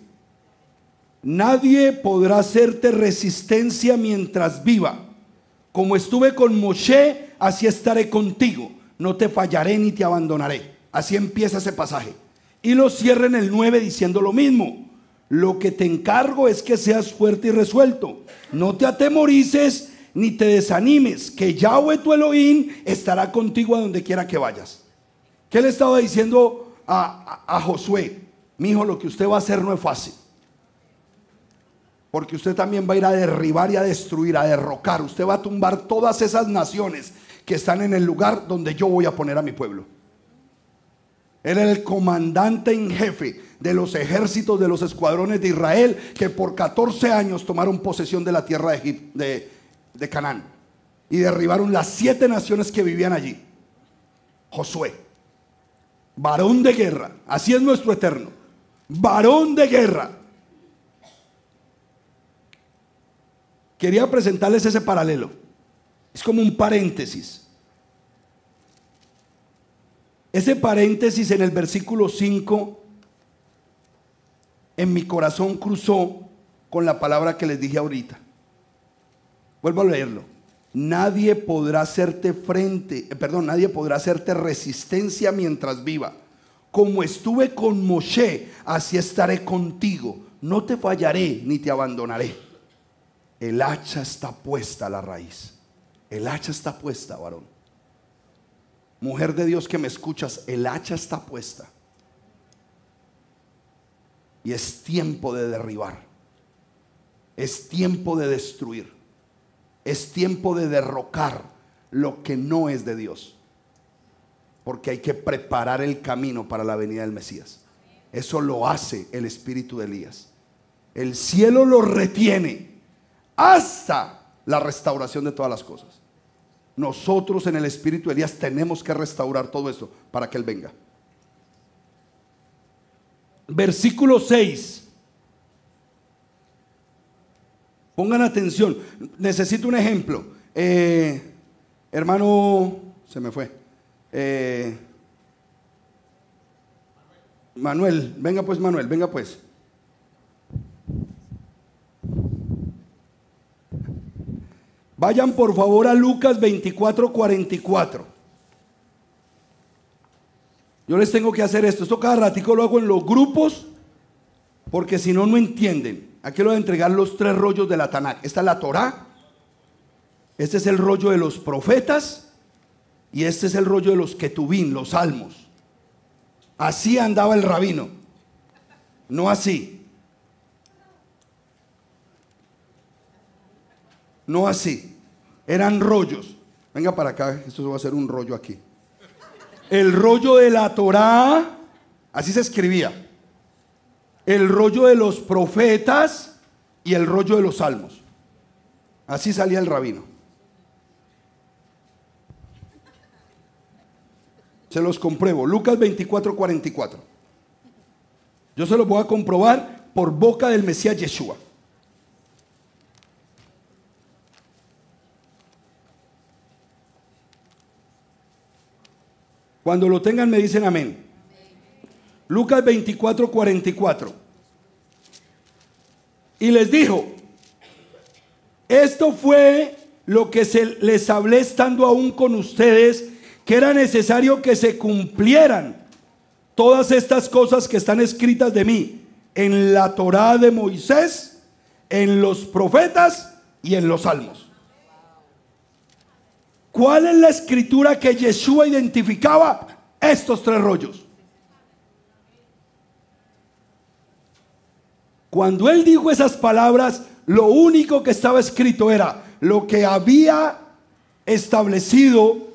nadie podrá hacerte resistencia mientras viva. Como estuve con Moshe, así estaré contigo. No te fallaré ni te abandonaré. Así empieza ese pasaje. Y lo cierra en el 9 diciendo lo mismo. Lo que te encargo es que seas fuerte y resuelto. No te atemorices ni te desanimes, que Yahweh tu Elohim estará contigo a donde quiera que vayas. ¿Qué le estaba diciendo a, Josué? Mi hijo, lo que usted va a hacer no es fácil. Porque usted también va a ir a derribar y a destruir, a derrocar. Usted va a tumbar todas esas naciones que están en el lugar donde yo voy a poner a mi pueblo. Él era el comandante en jefe de los ejércitos de los escuadrones de Israel que por 14 años tomaron posesión de la tierra de, de, de Canaán y derribaron las siete naciones que vivían allí. Josué, varón de guerra, así es nuestro eterno, varón de guerra. Quería presentarles ese paralelo. Es como un paréntesis. Ese paréntesis en el versículo 5 en mi corazón cruzó con la palabra que les dije ahorita. Vuelvo a leerlo. Nadie podrá hacerte frente, eh, perdón, nadie podrá hacerte resistencia mientras viva. Como estuve con Moshe, así estaré contigo. No te fallaré ni te abandonaré. El hacha está puesta a la raíz. El hacha está puesta, varón. Mujer de Dios que me escuchas, el hacha está puesta. Y es tiempo de derribar. Es tiempo de destruir. Es tiempo de derrocar lo que no es de Dios. Porque hay que preparar el camino para la venida del Mesías. Eso lo hace el espíritu de Elías. El cielo lo retiene hasta la restauración de todas las cosas. Nosotros en el espíritu de Elías tenemos que restaurar todo eso para que Él venga. Versículo 6. Pongan atención. Necesito un ejemplo. Eh, hermano, se me fue. Eh, Manuel, venga pues Manuel, venga pues. Vayan por favor a Lucas 24, 44. Yo les tengo que hacer esto. Esto cada ratico lo hago en los grupos porque si no, no entienden. Aquí le voy a entregar los tres rollos de la Tanakh. Esta es la Torah. Este es el rollo de los profetas. Y este es el rollo de los ketubín, los salmos. Así andaba el rabino. No así. No así. Eran rollos. Venga para acá, esto va a ser un rollo aquí. El rollo de la Torah, así se escribía el rollo de los profetas y el rollo de los salmos. Así salía el rabino. Se los compruebo. Lucas 24, 44. Yo se los voy a comprobar por boca del Mesías Yeshua. Cuando lo tengan me dicen amén. Lucas 24, 44. Y les dijo, esto fue lo que se les hablé estando aún con ustedes, que era necesario que se cumplieran todas estas cosas que están escritas de mí en la Torá de Moisés, en los profetas y en los salmos. ¿Cuál es la escritura que Yeshua identificaba? Estos tres rollos. Cuando él dijo esas palabras, lo único que estaba escrito era lo que había establecido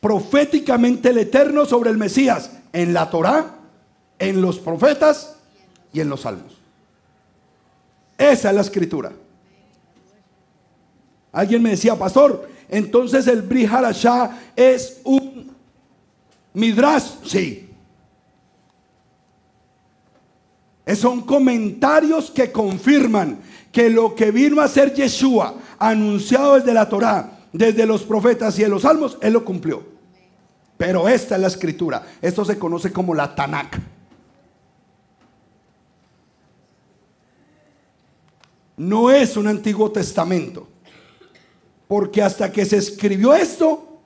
proféticamente el Eterno sobre el Mesías en la Torá, en los profetas y en los salmos. Esa es la escritura. Alguien me decía, pastor, entonces el Briharashá es un Midrash. Sí, Son comentarios que confirman que lo que vino a ser Yeshua, anunciado desde la Torá, desde los profetas y en los salmos, Él lo cumplió. Pero esta es la escritura. Esto se conoce como la Tanakh. No es un Antiguo Testamento. Porque hasta que se escribió esto,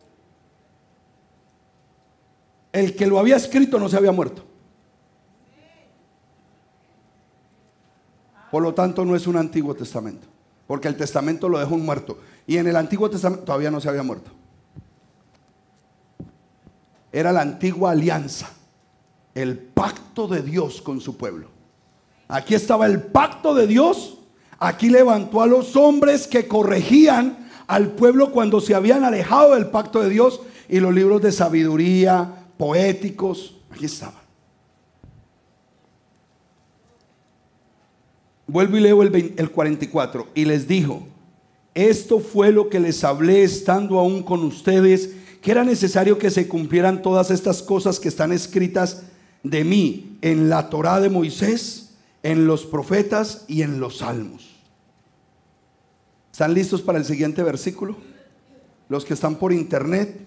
el que lo había escrito no se había muerto. Por lo tanto, no es un Antiguo Testamento. Porque el Testamento lo dejó un muerto. Y en el Antiguo Testamento todavía no se había muerto. Era la antigua alianza. El pacto de Dios con su pueblo. Aquí estaba el pacto de Dios. Aquí levantó a los hombres que corregían al pueblo cuando se habían alejado del pacto de Dios. Y los libros de sabiduría, poéticos, aquí estaban. Vuelvo y leo el, el 44. Y les dijo, esto fue lo que les hablé estando aún con ustedes, que era necesario que se cumplieran todas estas cosas que están escritas de mí en la Torá de Moisés, en los profetas y en los salmos. ¿Están listos para el siguiente versículo? Los que están por internet.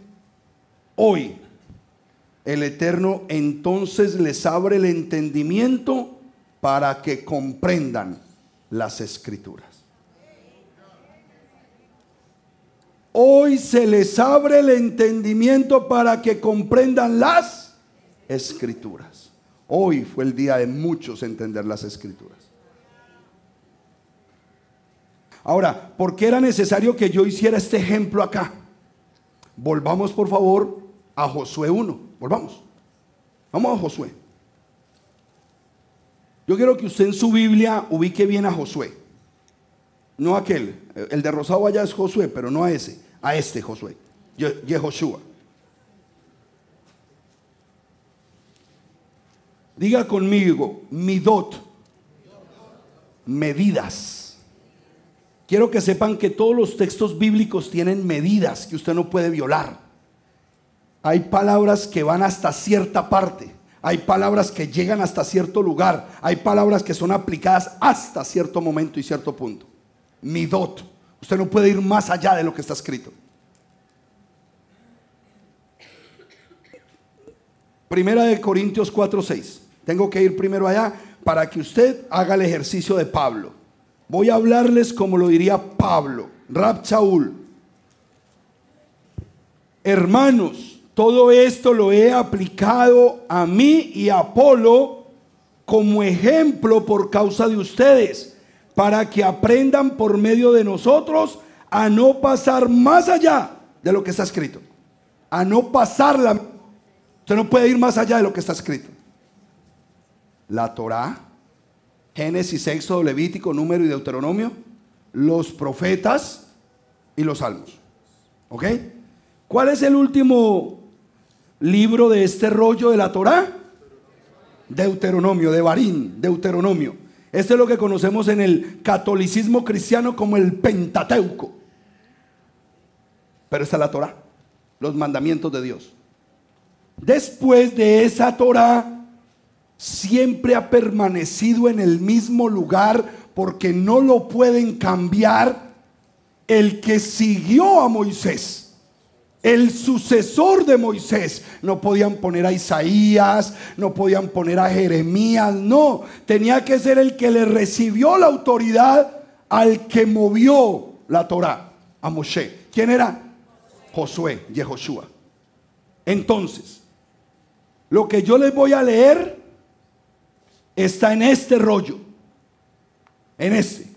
Hoy el Eterno entonces les abre el entendimiento para que comprendan las escrituras. Hoy se les abre el entendimiento para que comprendan las escrituras. Hoy fue el día de muchos entender las escrituras. Ahora, ¿por qué era necesario que yo hiciera este ejemplo acá? Volvamos por favor a Josué 1. Volvamos. Vamos a Josué. Yo quiero que usted en su Biblia ubique bien a Josué. No aquel. El de rosado allá es Josué, pero no a ese. A este Josué. Yehoshua. Diga conmigo, midot. Medidas. Quiero que sepan que todos los textos bíblicos tienen medidas que usted no puede violar. Hay palabras que van hasta cierta parte. Hay palabras que llegan hasta cierto lugar. Hay palabras que son aplicadas hasta cierto momento y cierto punto. Midot. Usted no puede ir más allá de lo que está escrito. Primera de Corintios 4:6. Tengo que ir primero allá para que usted haga el ejercicio de Pablo. Voy a hablarles como lo diría Pablo, Rab Shaul. Hermanos, todo esto lo he aplicado a mí y a Apolo como ejemplo por causa de ustedes, para que aprendan por medio de nosotros a no pasar más allá de lo que está escrito. A no pasarla. Usted no puede ir más allá de lo que está escrito. La Torah, Génesis, Éxodo, Levítico, Número y Deuteronomio, los profetas y los salmos. ¿Ok? ¿Cuál es el último libro de este rollo de la Torá? Deuteronomio, de Barín, Deuteronomio. Este es lo que conocemos en el catolicismo cristiano como el Pentateuco. Pero esta es la Torá, los mandamientos de Dios. Después de esa Torá, siempre ha permanecido en el mismo lugar porque no lo pueden cambiar el que siguió a Moisés el sucesor de Moisés. No podían poner a Isaías, no podían poner a Jeremías, no. Tenía que ser el que le recibió la autoridad al que movió la Torah, a Moshe. ¿Quién era? Josué, Yehoshua. Entonces, lo que yo les voy a leer está en este rollo. En este.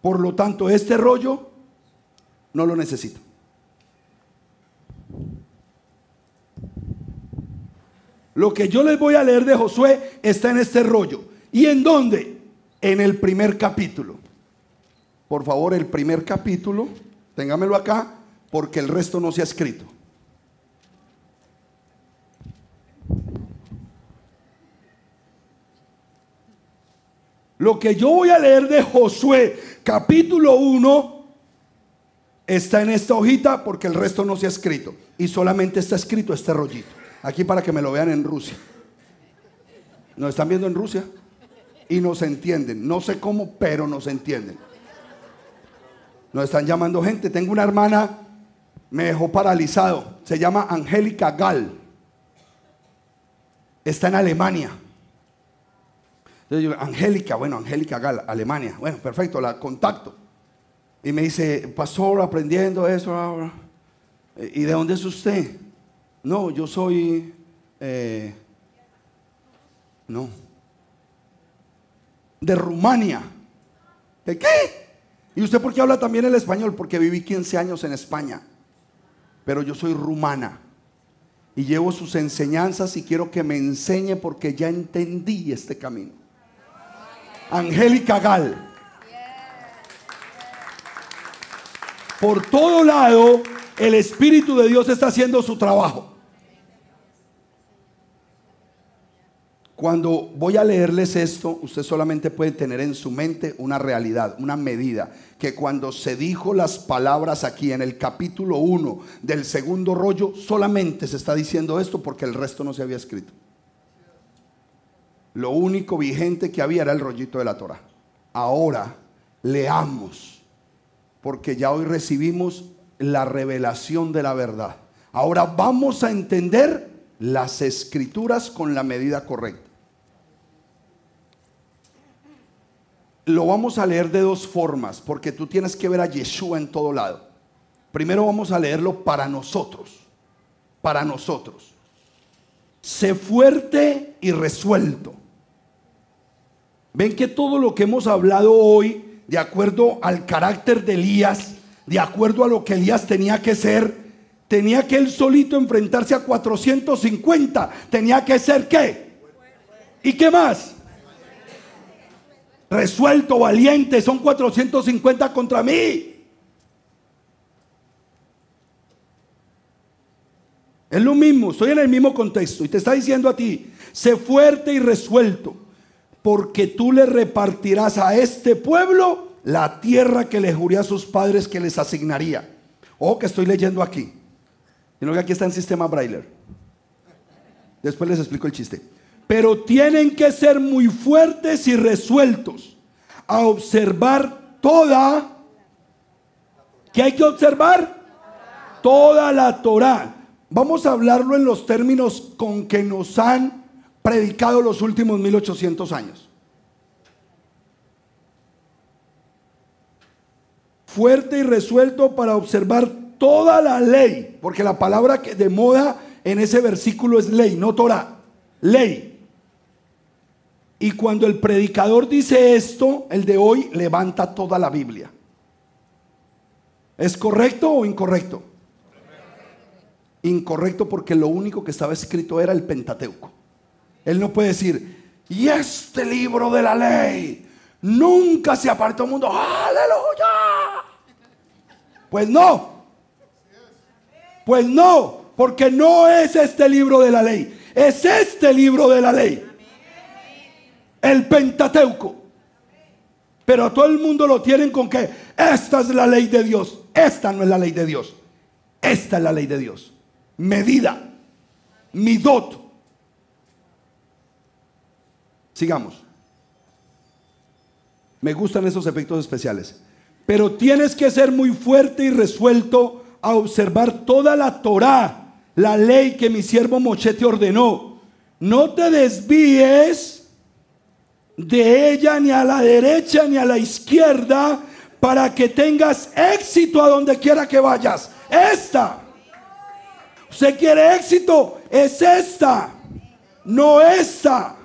Por lo tanto, este rollo no lo necesito. Lo que yo les voy a leer de Josué está en este rollo. ¿Y en dónde? En el primer capítulo. Por favor, el primer capítulo, téngamelo acá, porque el resto no se ha escrito. Lo que yo voy a leer de Josué, capítulo 1, está en esta hojita porque el resto no se ha escrito. Y solamente está escrito este rollito. Aquí para que me lo vean en Rusia. Nos están viendo en Rusia y nos entienden. No sé cómo, pero nos entienden. Nos están llamando gente. Tengo una hermana me dejó paralizado. Se llama Angélica Gall. Está en Alemania. Entonces yo, Angélica, bueno, Angélica Gall, Alemania. Bueno, perfecto, la contacto. Y me dice, pastor, aprendiendo eso. ¿Y de dónde es usted? No, yo soy... Eh, no. De Rumania. ¿De qué? ¿Y usted por qué habla también el español? Porque viví 15 años en España. Pero yo soy rumana. Y llevo sus enseñanzas y quiero que me enseñe porque ya entendí este camino. Angélica Gal. Por todo lado, el Espíritu de Dios está haciendo su trabajo. Cuando voy a leerles esto, usted solamente puede tener en su mente una realidad, una medida, que cuando se dijo las palabras aquí en el capítulo 1 del segundo rollo, solamente se está diciendo esto porque el resto no se había escrito. Lo único vigente que había era el rollito de la Torah. Ahora leamos, porque ya hoy recibimos la revelación de la verdad. Ahora vamos a entender las escrituras con la medida correcta. Lo vamos a leer de dos formas, porque tú tienes que ver a Yeshua en todo lado. Primero vamos a leerlo para nosotros, para nosotros. Sé fuerte y resuelto. Ven que todo lo que hemos hablado hoy, de acuerdo al carácter de Elías, de acuerdo a lo que Elías tenía que ser, tenía que él solito enfrentarse a 450. Tenía que ser qué? ¿Y qué más? resuelto, valiente, son 450 contra mí. Es lo mismo, estoy en el mismo contexto y te está diciendo a ti, sé fuerte y resuelto, porque tú le repartirás a este pueblo la tierra que le juré a sus padres que les asignaría. O que estoy leyendo aquí. Sino que aquí está en sistema Brailer. Después les explico el chiste pero tienen que ser muy fuertes y resueltos a observar toda, ¿qué hay que observar? Toda la Torah. Vamos a hablarlo en los términos con que nos han predicado los últimos 1800 años. Fuerte y resuelto para observar toda la ley, porque la palabra que de moda en ese versículo es ley, no Torah, ley. Y cuando el predicador dice esto, el de hoy levanta toda la Biblia. ¿Es correcto o incorrecto? Incorrecto porque lo único que estaba escrito era el Pentateuco. Él no puede decir, y este libro de la ley nunca se apartó del mundo. Aleluya. Pues no. Pues no, porque no es este libro de la ley. Es este libro de la ley el Pentateuco. Pero a todo el mundo lo tienen con que esta es la ley de Dios. Esta no es la ley de Dios. Esta es la ley de Dios. Medida. Midot. Sigamos. Me gustan esos efectos especiales. Pero tienes que ser muy fuerte y resuelto a observar toda la Torah, la ley que mi siervo Moche te ordenó. No te desvíes de ella ni a la derecha ni a la izquierda para que tengas éxito a donde quiera que vayas. Esta. Usted quiere éxito, es esta, no esta.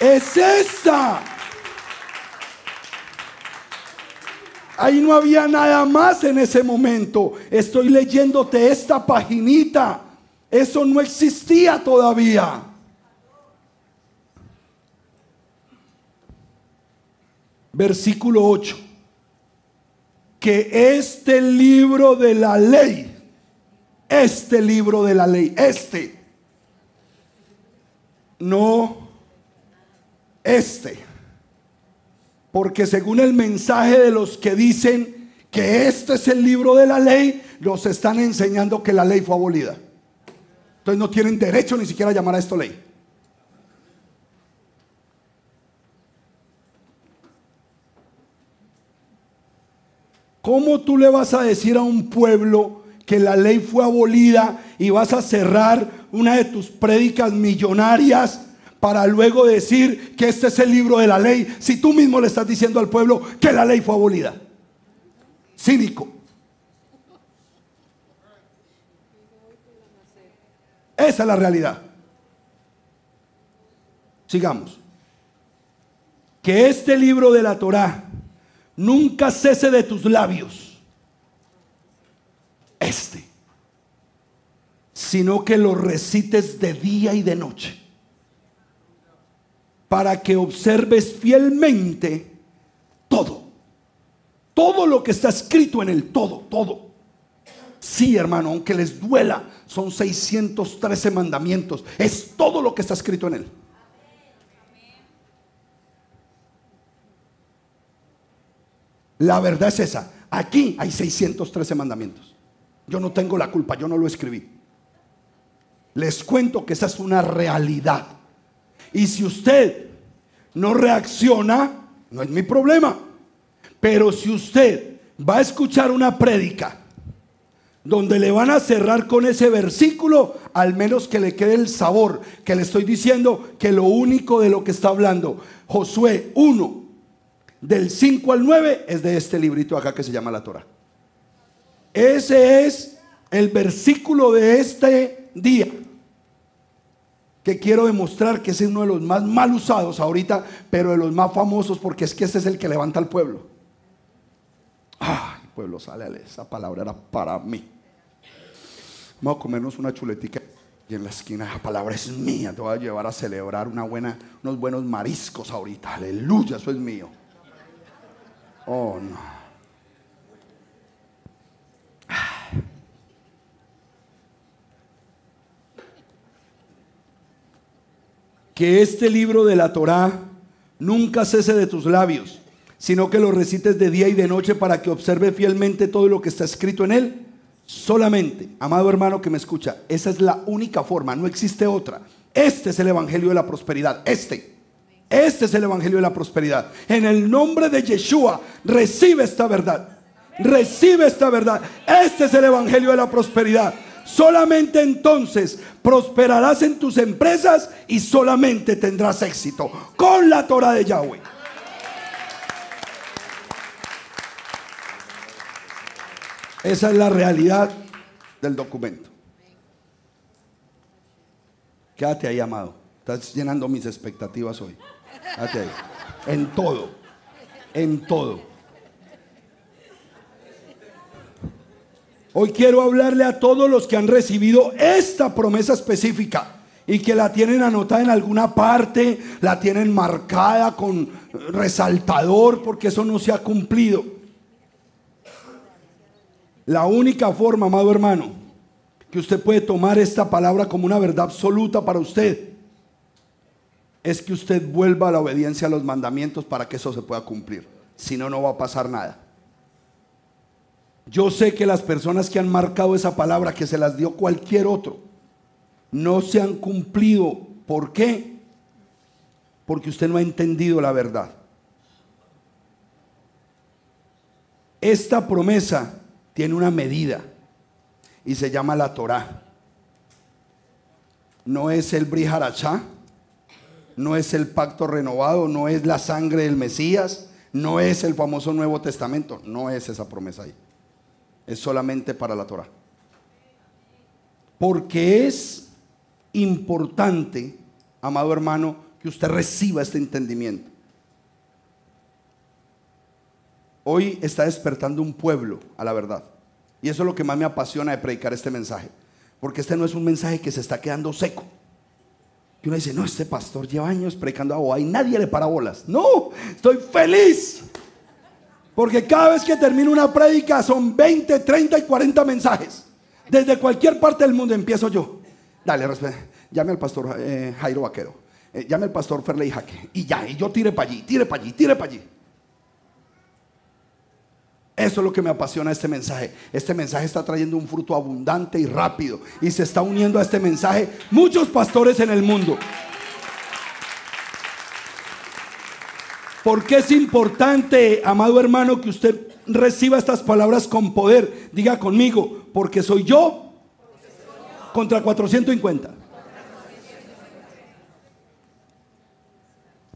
Es esta. Ahí no había nada más en ese momento. Estoy leyéndote esta paginita. Eso no existía todavía. versículo 8, que este libro de la ley, este libro de la ley, este, no este, porque según el mensaje de los que dicen que este es el libro de la ley, nos están enseñando que la ley fue abolida. Entonces no tienen derecho ni siquiera a llamar a esto ley. ¿Cómo tú le vas a decir a un pueblo que la ley fue abolida y vas a cerrar una de tus prédicas millonarias para luego decir que este es el libro de la ley si tú mismo le estás diciendo al pueblo que la ley fue abolida? Cínico. Esa es la realidad. Sigamos. Que este libro de la Torá nunca cese de tus labios. Este. Sino que lo recites de día y de noche. Para que observes fielmente todo. Todo lo que está escrito en el todo, todo. Sí, hermano, aunque les duela, son 613 mandamientos. Es todo lo que está escrito en él. La verdad es esa. Aquí hay 613 mandamientos. Yo no tengo la culpa, yo no lo escribí. Les cuento que esa es una realidad. Y si usted no reacciona, no es mi problema. Pero si usted va a escuchar una prédica donde le van a cerrar con ese versículo, al menos que le quede el sabor que le estoy diciendo que lo único de lo que está hablando Josué 1 del 5 al 9 es de este librito acá que se llama la Torah. Ese es el versículo de este día que quiero demostrar que es uno de los más mal usados ahorita, pero de los más famosos porque es que ese es el que levanta al pueblo. Ah, el pueblo sale, esa palabra era para mí. Vamos a comernos una chuletica y en la esquina esa palabra es mía. Te voy a llevar a celebrar una buena, unos buenos mariscos ahorita. Aleluya, eso es mío. Oh, no. Que este libro de la Torá nunca cese de tus labios, sino que lo recites de día y de noche para que observe fielmente todo lo que está escrito en él. Solamente, amado hermano que me escucha, esa es la única forma, no existe otra. Este es el Evangelio de la Prosperidad, este. Este es el Evangelio de la Prosperidad. En el nombre de Yeshua, recibe esta verdad. Recibe esta verdad. Este es el Evangelio de la Prosperidad. Solamente entonces prosperarás en tus empresas y solamente tendrás éxito con la Torah de Yahweh. Esa es la realidad del documento. Quédate ahí, amado. Estás llenando mis expectativas hoy. En todo. En todo. Hoy quiero hablarle a todos los que han recibido esta promesa específica y que la tienen anotada en alguna parte, la tienen marcada con resaltador porque eso no se ha cumplido. La única forma, amado hermano, que usted puede tomar esta palabra como una verdad absoluta para usted es que usted vuelva a la obediencia a los mandamientos para que eso se pueda cumplir. Si no, no va a pasar nada. Yo sé que las personas que han marcado esa palabra, que se las dio cualquier otro, no se han cumplido. ¿Por qué? Porque usted no ha entendido la verdad. Esta promesa tiene una medida y se llama la Torah. No es el Briharachá, no es el pacto renovado, no es la sangre del Mesías, no es el famoso Nuevo Testamento, no es esa promesa ahí. Es solamente para la Torah. Porque es importante, amado hermano, que usted reciba este entendimiento. Hoy está despertando un pueblo a la verdad. Y eso es lo que más me apasiona de predicar este mensaje. Porque este no es un mensaje que se está quedando seco. Y uno dice, no, este pastor lleva años predicando agua y nadie le para bolas. No, estoy feliz. Porque cada vez que termino una prédica son 20, 30 y 40 mensajes. Desde cualquier parte del mundo empiezo yo. Dale, llame al pastor eh, Jairo Vaquero. Eh, llame al pastor Ferley Jaque. Y ya, y yo tire para allí, tire para allí, tire para allí. Eso es lo que me apasiona este mensaje. Este mensaje está trayendo un fruto abundante y rápido. Y se está uniendo a este mensaje muchos pastores en el mundo. Porque es importante, amado hermano, que usted reciba estas palabras con poder. Diga conmigo, porque soy yo contra 450.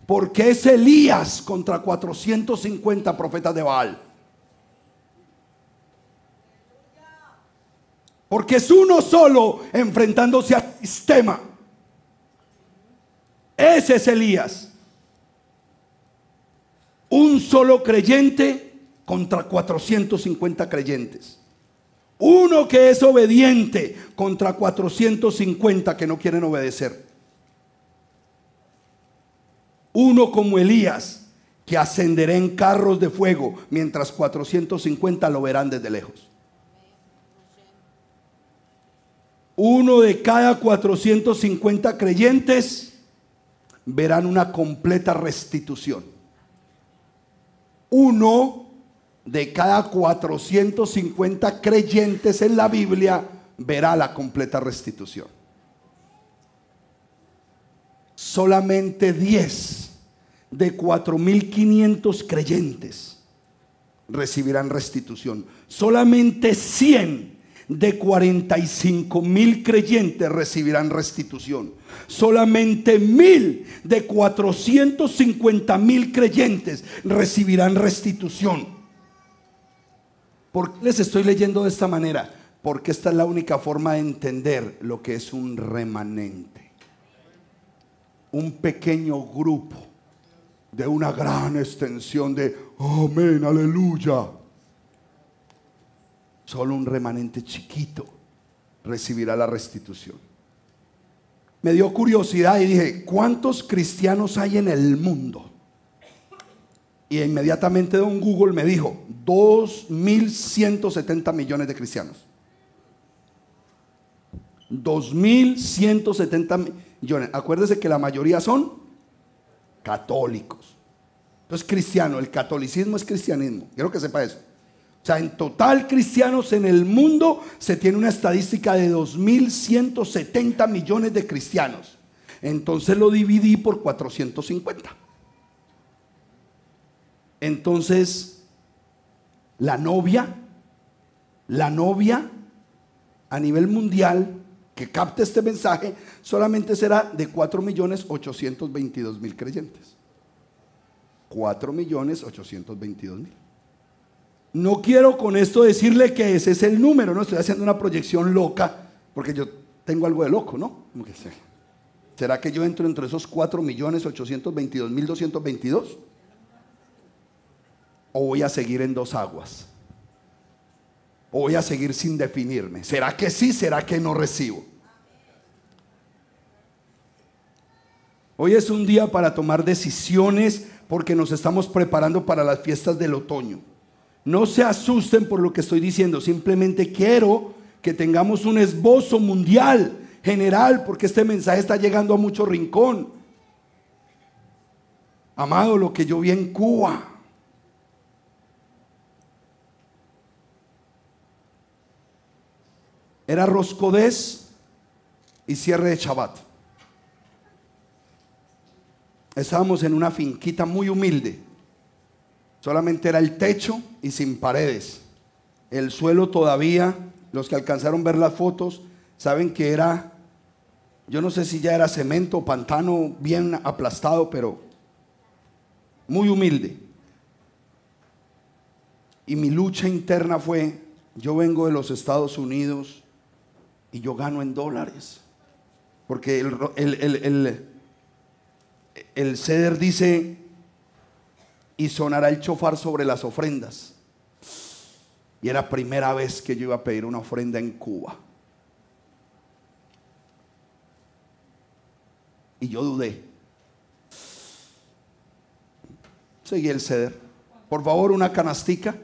Porque es Elías contra 450 profetas de Baal. Porque es uno solo enfrentándose al sistema. Ese es Elías. Un solo creyente contra 450 creyentes. Uno que es obediente contra 450 que no quieren obedecer. Uno como Elías que ascenderá en carros de fuego mientras 450 lo verán desde lejos. Uno de cada 450 creyentes verán una completa restitución. Uno de cada 450 creyentes en la Biblia verá la completa restitución. Solamente 10 de 4.500 creyentes recibirán restitución. Solamente 100 de 45 mil creyentes recibirán restitución. Solamente mil de 450 mil creyentes recibirán restitución. ¿Por qué les estoy leyendo de esta manera? Porque esta es la única forma de entender lo que es un remanente. Un pequeño grupo de una gran extensión de amén, aleluya Solo un remanente chiquito recibirá la restitución. Me dio curiosidad y dije, ¿cuántos cristianos hay en el mundo? Y inmediatamente Don Google me dijo, 2.170 millones de cristianos. 2.170 millones. Acuérdese que la mayoría son católicos. Entonces, cristiano, el catolicismo es cristianismo. Quiero que sepa eso. Sea, en total cristianos en el mundo se tiene una estadística de 2.170 millones de cristianos. Entonces lo dividí por 450. Entonces, la novia, la novia a nivel mundial que capte este mensaje solamente será de 4.822.000 creyentes. 4.822.000. No quiero con esto decirle que ese es el número, no estoy haciendo una proyección loca, porque yo tengo algo de loco, ¿no? ¿Será que yo entro entre esos 4 millones 822 mil 222? ¿O voy a seguir en dos aguas? ¿O voy a seguir sin definirme? ¿Será que sí? ¿Será que no recibo? Hoy es un día para tomar decisiones porque nos estamos preparando para las fiestas del otoño. No se asusten por lo que estoy diciendo, simplemente quiero que tengamos un esbozo mundial, general, porque este mensaje está llegando a mucho rincón. Amado, lo que yo vi en Cuba. Era Roscodés y cierre de Chabat. Estábamos en una finquita muy humilde Solamente era el techo y sin paredes. El suelo todavía, los que alcanzaron ver las fotos, saben que era, yo no sé si ya era cemento, pantano bien aplastado, pero muy humilde. Y mi lucha interna fue, yo vengo de los Estados Unidos y yo gano en dólares. Porque el, el, el, el ceder dice, y sonará el chofar sobre las ofrendas. Y era primera vez que yo iba a pedir una ofrenda en Cuba. Y yo dudé. Seguí el ceder. Por favor, una canastica.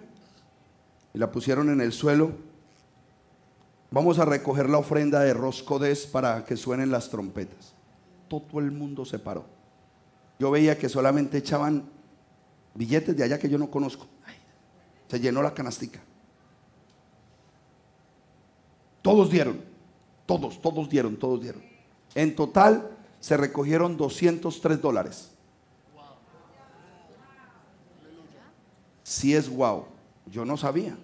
Y la pusieron en el suelo. Vamos a recoger la ofrenda de Roscodes para que suenen las trompetas. Todo el mundo se paró. Yo veía que solamente echaban billetes de allá que yo no conozco. Se llenó la canastica. Todos dieron, todos, todos dieron, todos dieron. En total se recogieron 203 dólares. Si es wow. Yo no sabía.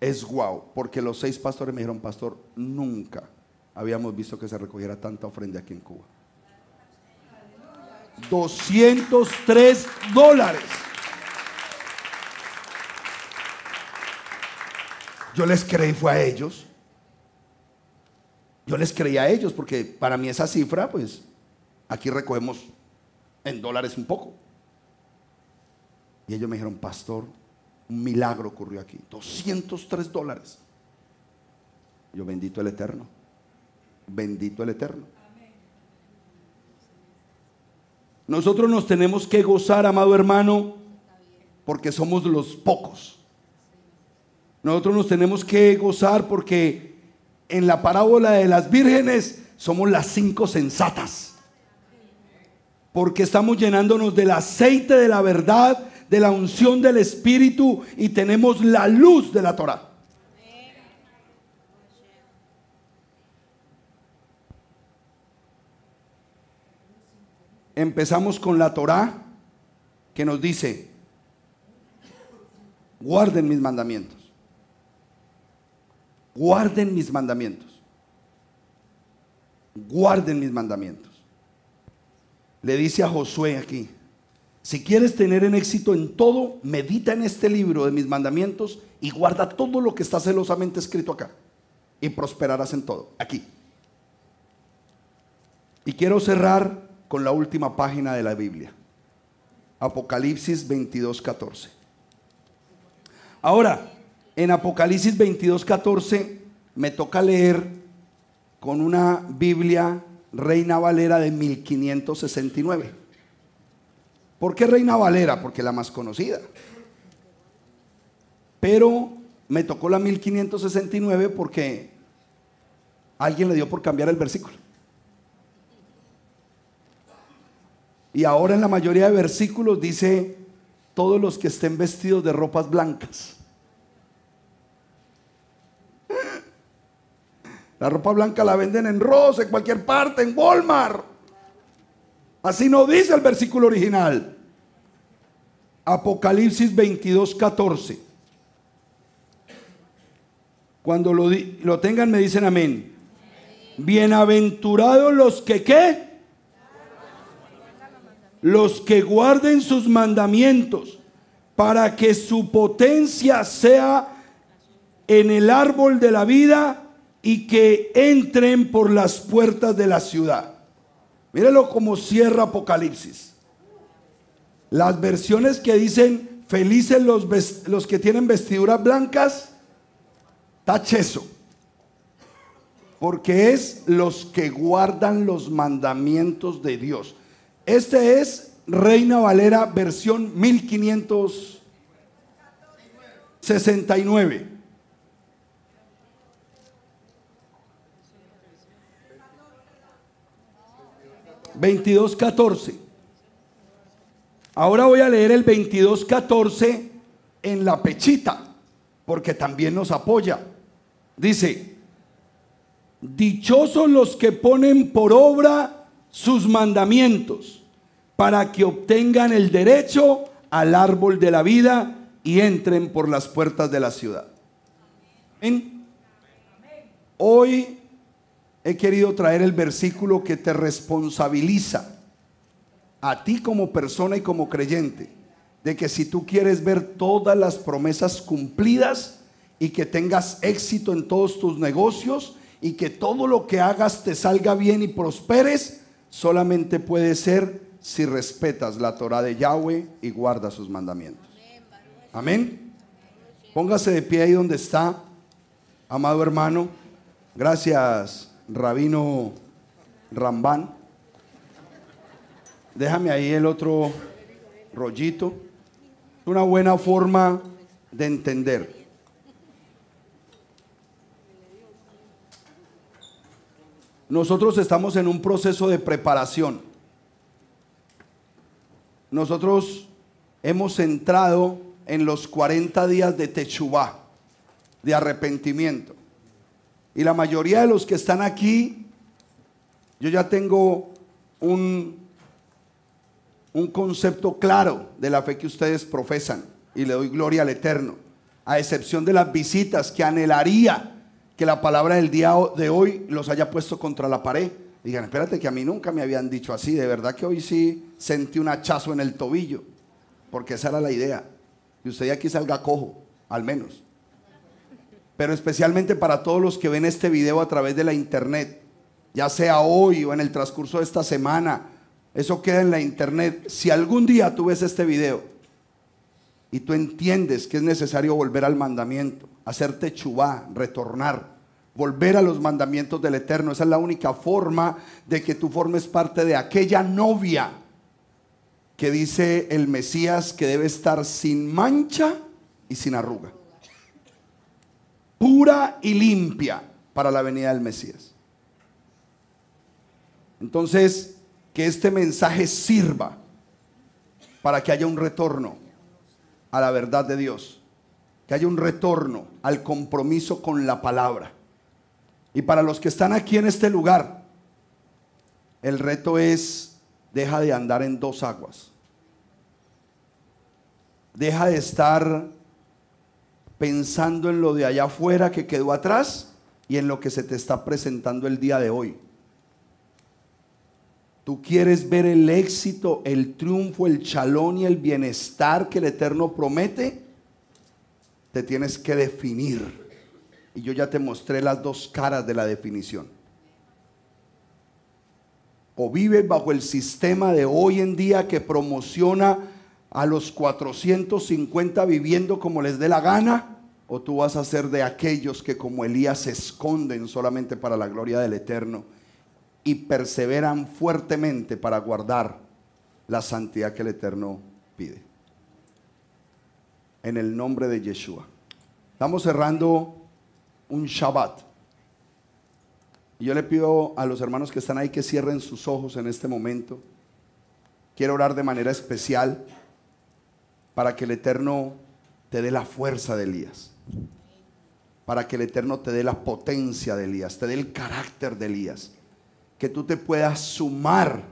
Es guau, porque los seis pastores me dijeron, pastor, nunca habíamos visto que se recogiera tanta ofrenda aquí en Cuba. 203 dólares. Yo les creí, fue a ellos. Yo les creí a ellos porque para mí esa cifra, pues aquí recogemos en dólares un poco. Y ellos me dijeron, pastor, un milagro ocurrió aquí. 203 dólares. Yo bendito el Eterno. Bendito el Eterno. Nosotros nos tenemos que gozar, amado hermano, porque somos los pocos. Nosotros nos tenemos que gozar porque en la parábola de las vírgenes somos las cinco sensatas. Porque estamos llenándonos del aceite de la verdad, de la unción del Espíritu y tenemos la luz de la Torah. Empezamos con la Torah que nos dice, guarden mis mandamientos. Guarden mis mandamientos. Guarden mis mandamientos. Le dice a Josué aquí, si quieres tener en éxito en todo, medita en este libro de mis mandamientos y guarda todo lo que está celosamente escrito acá. Y prosperarás en todo. Aquí. Y quiero cerrar con la última página de la Biblia. Apocalipsis 22, 14. Ahora, en Apocalipsis 22, 14 me toca leer con una Biblia Reina Valera de 1569. ¿Por qué Reina Valera? Porque la más conocida. Pero me tocó la 1569 porque alguien le dio por cambiar el versículo. Y ahora en la mayoría de versículos dice, todos los que estén vestidos de ropas blancas. La ropa blanca la venden en Ross, en cualquier parte, en Walmart. Así no dice el versículo original. Apocalipsis 22, 14. Cuando lo, lo tengan me dicen amén. Bienaventurados los que qué? Los que guarden sus mandamientos para que su potencia sea en el árbol de la vida y que entren por las puertas de la ciudad. Mírelo como cierra Apocalipsis. Las versiones que dicen felices los, los que tienen vestiduras blancas, tacheso. Porque es los que guardan los mandamientos de Dios. Este es Reina Valera versión 1569. 22.14. Ahora voy a leer el 22.14 en la pechita, porque también nos apoya. Dice, dichosos los que ponen por obra sus mandamientos, para que obtengan el derecho al árbol de la vida y entren por las puertas de la ciudad. Hoy he querido traer el versículo que te responsabiliza a ti como persona y como creyente de que si tú quieres ver todas las promesas cumplidas y que tengas éxito en todos tus negocios y que todo lo que hagas te salga bien y prosperes, solamente puede ser si respetas la Torah de Yahweh y guardas sus mandamientos. Amén. Póngase de pie ahí donde está, amado hermano. Gracias Rabino Rambán. Déjame ahí el otro rollito. Una buena forma de entender. Nosotros estamos en un proceso de preparación. Nosotros hemos entrado en los 40 días de Techubá, de arrepentimiento. Y la mayoría de los que están aquí, yo ya tengo un, un concepto claro de la fe que ustedes profesan. y le doy gloria al Eterno, a excepción de las visitas que anhelaría que la palabra del día de hoy los haya puesto contra la pared. Digan, espérate que a mí nunca me habían dicho así, de verdad que hoy sí sentí un hachazo en el tobillo, porque esa era la idea. Y usted ya aquí salga cojo, al menos. Pero especialmente para todos los que ven este video a través de la internet, ya sea hoy o en el transcurso de esta semana, eso queda en la internet. Si algún día tú ves este video y tú entiendes que es necesario volver al mandamiento, hacerte chubá, retornar, volver a los mandamientos del Eterno. Esa es la única forma de que tú formes parte de aquella novia que dice el Mesías que debe estar sin mancha y sin arruga. Pura y limpia para la venida del Mesías. Entonces, que este mensaje sirva para que haya un retorno a la verdad de Dios que haya un retorno al compromiso con la palabra. Y para los que están aquí en este lugar, el reto es, deja de andar en dos aguas. Deja de estar pensando en lo de allá afuera que quedó atrás y en lo que se te está presentando el día de hoy. Tú quieres ver el éxito, el triunfo, el chalón y el bienestar que el Eterno promete te tienes que definir. Y yo ya te mostré las dos caras de la definición. O vives bajo el sistema de hoy en día que promociona a los 450 viviendo como les dé la gana, o tú vas a ser de aquellos que como Elías se esconden solamente para la gloria del Eterno y perseveran fuertemente para guardar la santidad que el Eterno pide en el nombre de Yeshua. Estamos cerrando un Shabbat. Y yo le pido a los hermanos que están ahí que cierren sus ojos en este momento. Quiero orar de manera especial para que el Eterno te dé la fuerza de Elías. Para que el Eterno te dé la potencia de Elías, te dé el carácter de Elías. Que tú te puedas sumar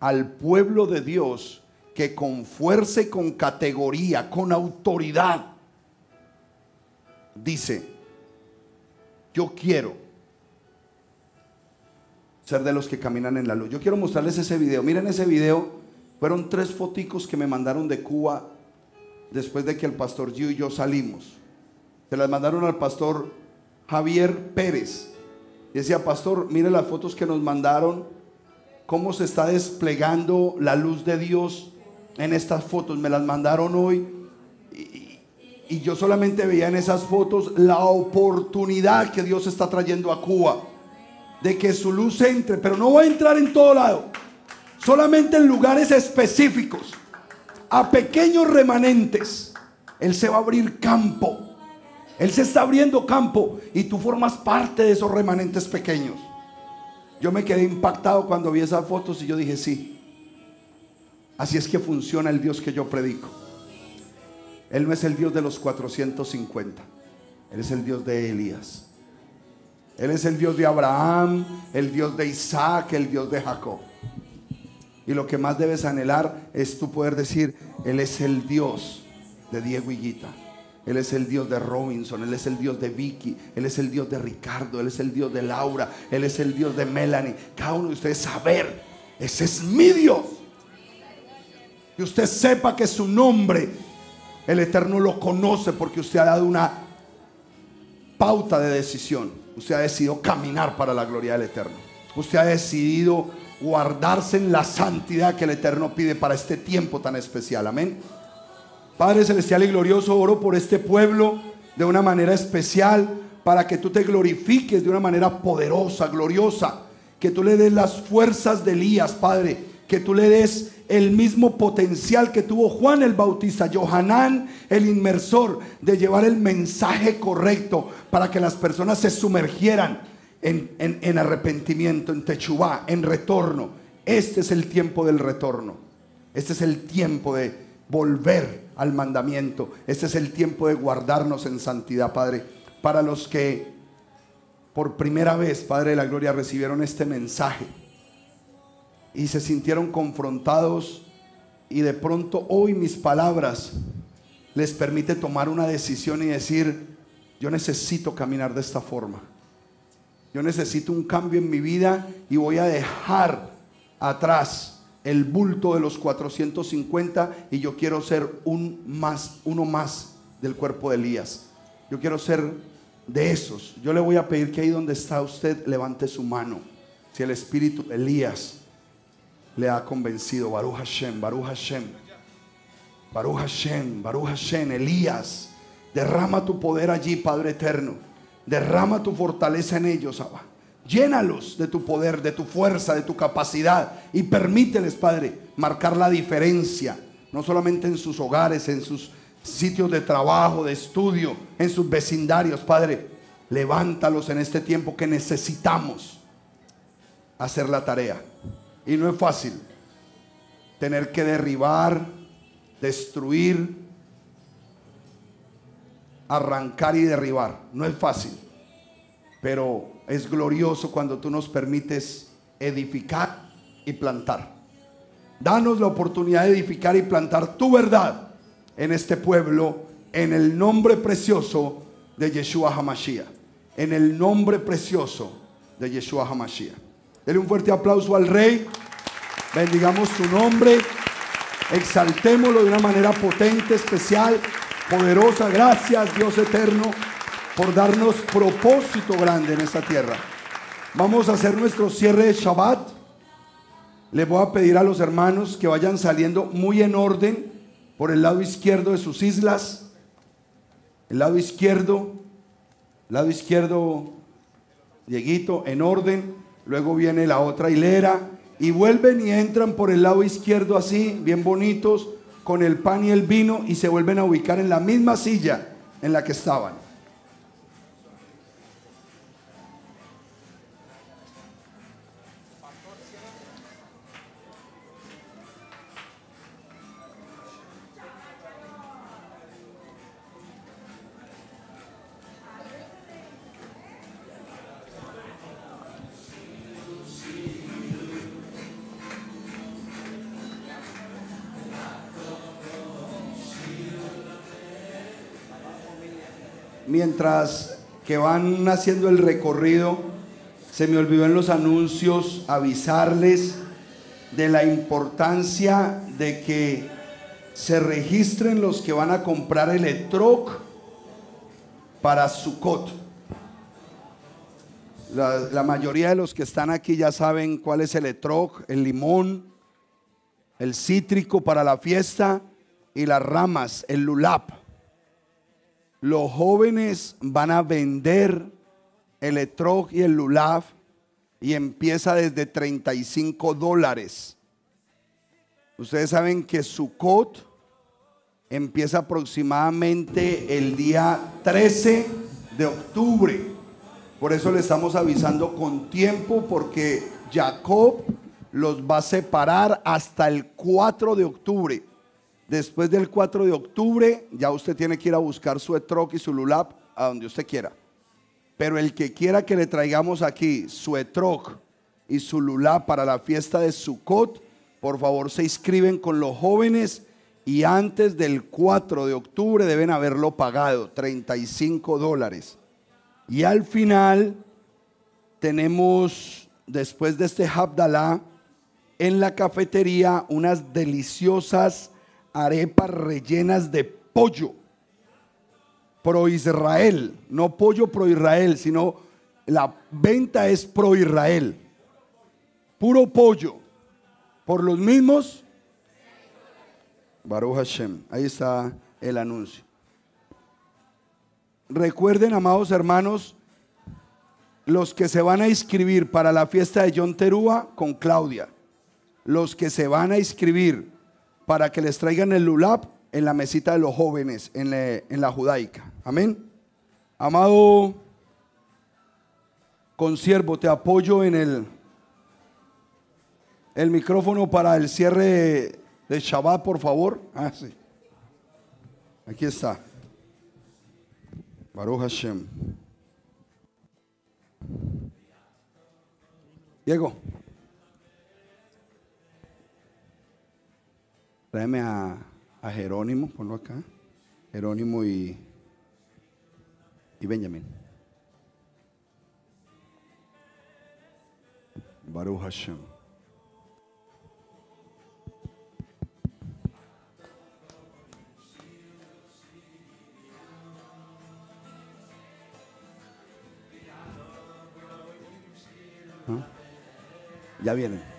al pueblo de Dios que con fuerza y con categoría, con autoridad, dice, yo quiero ser de los que caminan en la luz. Yo quiero mostrarles ese video. Miren ese video. Fueron tres foticos que me mandaron de Cuba después de que el pastor Gio y yo salimos. Se las mandaron al pastor Javier Pérez. Decía, pastor, mire las fotos que nos mandaron, cómo se está desplegando la luz de Dios en estas fotos, me las mandaron hoy y, yo solamente veía en esas fotos la oportunidad que Dios está trayendo a Cuba de que su luz entre, pero no va a entrar en todo lado, solamente en lugares específicos, a pequeños remanentes. Él se va a abrir campo. Él se está abriendo campo y tú formas parte de esos remanentes pequeños. Yo me quedé impactado cuando vi esas fotos y yo dije, sí, Así es que funciona el Dios que yo predico. Él no es el Dios de los 450. Él es el Dios de Elías. Él es el Dios de Abraham, el Dios de Isaac, el Dios de Jacob. Y lo que más debes anhelar es tu poder decir, Él es el Dios de Diego Higuita. Él es el Dios de Robinson, Él es el Dios de Vicky, Él es el Dios de Ricardo, Él es el Dios de Laura, Él es el Dios de Melanie. Cada uno de ustedes saber, ese es mi Dios. Que usted sepa que su nombre, el Eterno lo conoce porque usted ha dado una pauta de decisión. Usted ha decidido caminar para la gloria del Eterno. Usted ha decidido guardarse en la santidad que el Eterno pide para este tiempo tan especial. Amén. Padre Celestial y Glorioso, oro por este pueblo de una manera especial para que tú te glorifiques de una manera poderosa, gloriosa. Que tú le des las fuerzas de Elías, Padre. Que tú le des el mismo potencial que tuvo Juan el Bautista, Johanán el inmersor, de llevar el mensaje correcto para que las personas se sumergieran en, arrepentimiento, en techubá, en retorno. Este es el tiempo del retorno. Este es el tiempo de volver al mandamiento. Este es el tiempo de guardarnos en santidad, Padre. Para los que por primera vez, Padre de la Gloria, recibieron este mensaje y se sintieron confrontados y de pronto hoy mis palabras les permite tomar una decisión y decir, yo necesito caminar de esta forma. Yo necesito un cambio en mi vida y voy a dejar atrás el bulto de los 450 y yo quiero ser un más, uno más del cuerpo de Elías. Yo quiero ser de esos. Yo le voy a pedir que ahí donde está usted levante su mano. Si el espíritu de Elías le ha convencido, Baruch Hashem, Baruch Hashem, Baruch Hashem, Baruch Hashem, Elías, derrama tu poder allí, Padre eterno. Derrama tu fortaleza en ellos, Abba. Llénalos de tu poder, de tu fuerza, de tu capacidad y permíteles, Padre, marcar la diferencia, no solamente en sus hogares, en sus sitios de trabajo, de estudio, en sus vecindarios, Padre. Levántalos en este tiempo que necesitamos hacer la tarea. Y no es fácil tener que derribar, destruir, arrancar y derribar. No es fácil, pero es glorioso cuando tú nos permites edificar y plantar. Danos la oportunidad de edificar y plantar tu verdad en este pueblo en el nombre precioso de Yeshua Hamashiach. En el nombre precioso de Yeshua Hamashiach. Denle un fuerte aplauso al Rey. Bendigamos su nombre. Exaltémoslo de una manera potente, especial, poderosa. Gracias, Dios eterno, por darnos propósito grande en esta tierra. Vamos a hacer nuestro cierre de Shabbat. Les voy a pedir a los hermanos que vayan saliendo muy en orden por el lado izquierdo de sus islas. El lado izquierdo, lado izquierdo, Dieguito, en orden. Luego viene la otra hilera y vuelven y entran por el lado izquierdo así, bien bonitos, con el pan y el vino y se vuelven a ubicar en la misma silla en la que estaban. Mientras que van haciendo el recorrido, se me olvidó en los anuncios avisarles de la importancia de que se registren los que van a comprar el etroc para su cot. La, la, mayoría de los que están aquí ya saben cuál es el etroc, el limón, el cítrico para la fiesta y las ramas, el lulap los jóvenes van a vender el etrog y el lulav y empieza desde 35 dólares. Ustedes saben que su cot empieza aproximadamente el día 13 de octubre. Por eso le estamos avisando con tiempo porque Jacob los va a separar hasta el 4 de octubre. Después del 4 de octubre, ya usted tiene que ir a buscar su etroc y su lulap a donde usted quiera. Pero el que quiera que le traigamos aquí su etroc y su lulap para la fiesta de Sukkot, por favor se inscriben con los jóvenes y antes del 4 de octubre deben haberlo pagado, 35 dólares. Y al final tenemos, después de este Habdalah, en la cafetería unas deliciosas arepas rellenas de pollo. Pro Israel, no pollo pro Israel, sino la venta es pro Israel. Puro pollo. Por los mismos. Baruch Hashem. Ahí está el anuncio. Recuerden, amados hermanos, los que se van a inscribir para la fiesta de John Terúa con Claudia. Los que se van a inscribir para que les traigan el lulap en la mesita de los jóvenes en la, judaica. Amén. Amado consiervo, te apoyo en el, el micrófono para el cierre de Shabbat, por favor. Ah, sí. Aquí está. Baruch Hashem. Diego. Tráeme a, Jerónimo, ponlo acá. Jerónimo y, y Benjamín. Baruch Hashem. ¿Ah? Ya vienen.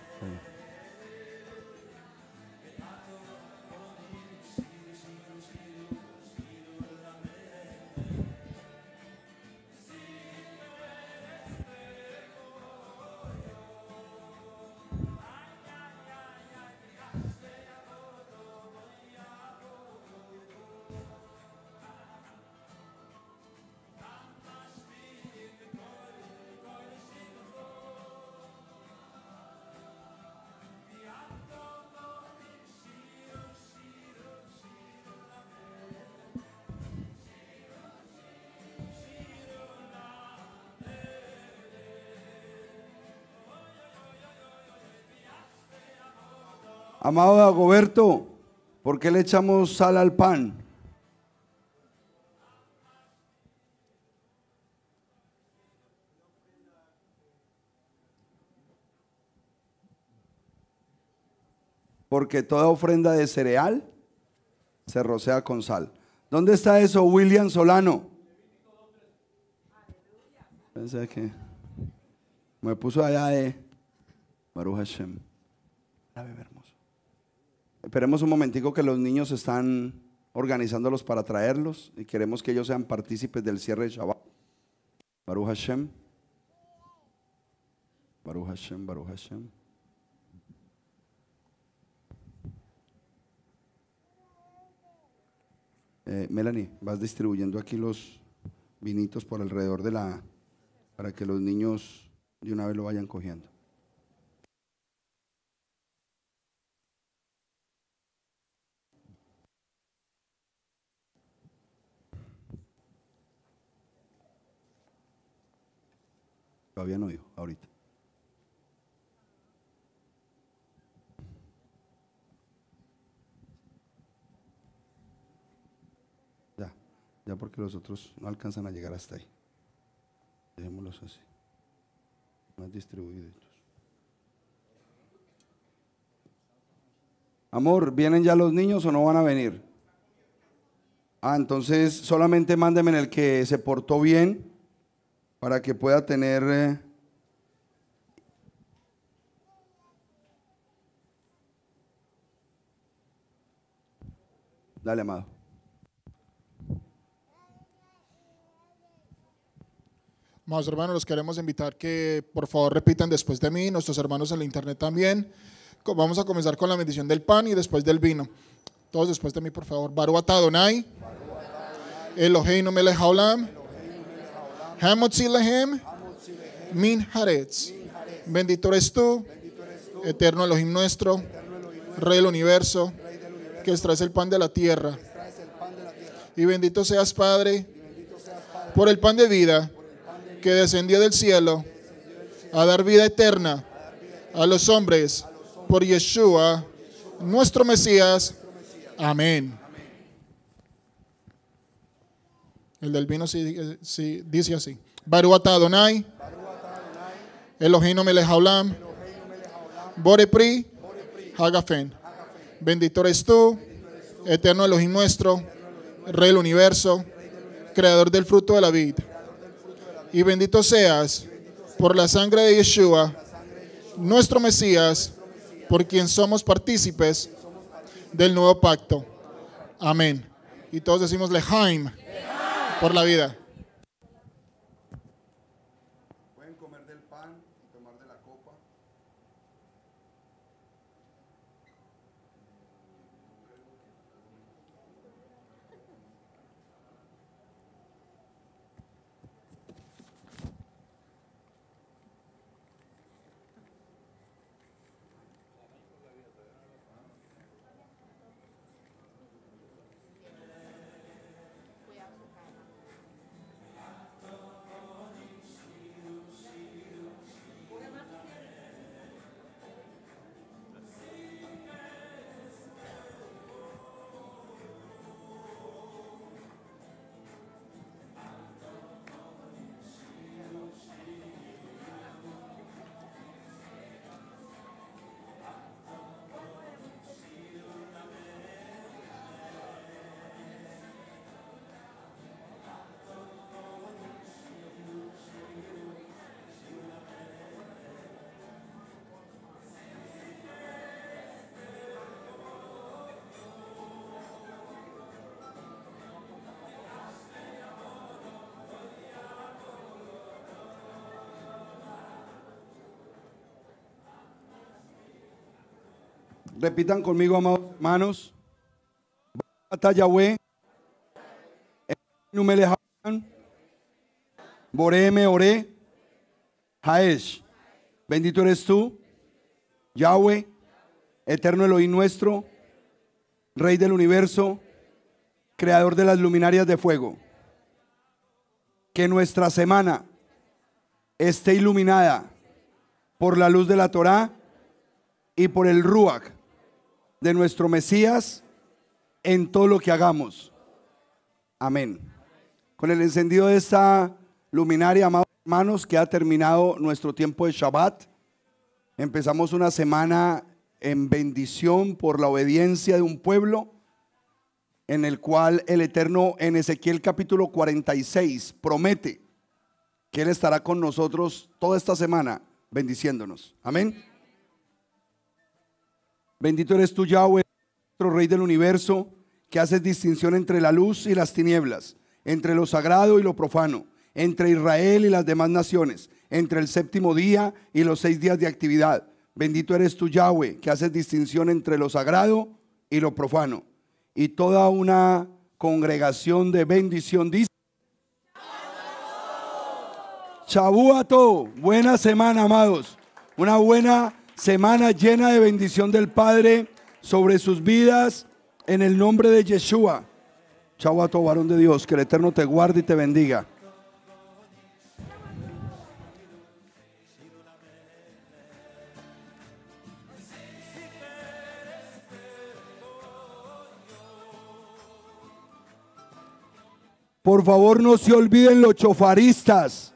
Amado Dagoberto, ¿por qué le echamos sal al pan? Porque toda ofrenda de cereal se rocea con sal. ¿Dónde está eso, William Solano? Pensé que me puso allá de Baruch Hashem. A. Esperemos un momentico que los niños están organizándolos para traerlos y queremos que ellos sean partícipes del cierre de Shabbat. Baruch Hashem. Baruch Hashem, Baruch Hashem. Eh, Melanie, vas distribuyendo aquí los vinitos por alrededor de la, para que los niños de una vez lo vayan cogiendo. Todavía no, hijo, ahorita. Ya, ya porque los otros no alcanzan a llegar hasta ahí. Dejémoslos así. Más distribuidos. Amor, ¿vienen ya los niños o no van a venir? Ah, entonces solamente mándeme en el que se portó bien para que pueda tener eh, Dale, amado. Amados hermanos, los queremos invitar que por favor repitan después de mí, nuestros hermanos en la internet también. Vamos a comenzar con la bendición del pan y después del vino. Todos después de mí, por favor. Baruch Adonai, Eloheinu melech haolam, Hamotzi lehem, min haaretz. Bendito eres tú, eterno Elohim nuestro, Rey del universo, que extraes el pan de la tierra. Y bendito seas, Padre, por el pan de vida que descendió del cielo a dar vida eterna a los hombres por Yeshua, nuestro Mesías. Amén. El del vino sí, eh, sí, dice así. Baruch atah Adonai, Eloheinu melech haolam, Bore pri, Hagafen. Bendito eres tú, eterno Elohim nuestro, Rey del universo, creador del fruto de la vida. Y bendito seas por la sangre de Yeshua, nuestro Mesías, por quien somos partícipes del nuevo pacto. Amén. Y todos decimos Lehaim por la vida. Repitan conmigo, amados hermanos. Bata Yahweh. Numele Haban. Boré me oré. Haesh. Bendito eres tú, Yahweh, eterno Elohim nuestro, Rey del universo, Creador de las luminarias de fuego. Que nuestra semana esté iluminada por la luz de la Torá y por el Ruach de nuestro Mesías en todo lo que hagamos. Amén. Con el encendido de esta luminaria, amados hermanos, que ha terminado nuestro tiempo de Shabbat. Empezamos una semana en bendición por la obediencia de un pueblo en el cual el Eterno en Ezequiel capítulo 46 promete que Él estará con nosotros toda esta semana bendiciéndonos. Amén. Bendito eres tú, Yahweh, nuestro Rey del universo, que haces distinción entre la luz y las tinieblas, entre lo sagrado y lo profano, entre Israel y las demás naciones, entre el séptimo día y los seis días de actividad. Bendito eres tú, Yahweh, que haces distinción entre lo sagrado y lo profano. Y toda una congregación de bendición dice. Chabuato, buena semana, amados. Una buena semana llena de bendición del Padre sobre sus vidas en el nombre de Yeshua. Chabuato, varón de Dios, que el Eterno te guarde y te bendiga. Por favor, no se olviden los chofaristas,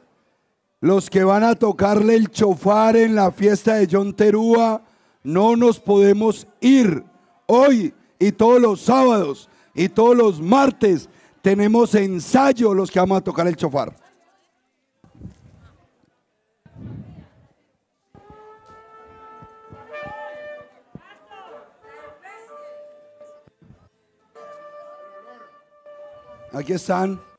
los que van a tocarle el chofar en la fiesta de John Terúa. No nos podemos ir hoy y todos los sábados y todos los martes. Tenemos ensayo los que vamos a tocar el chofar. Aquí están.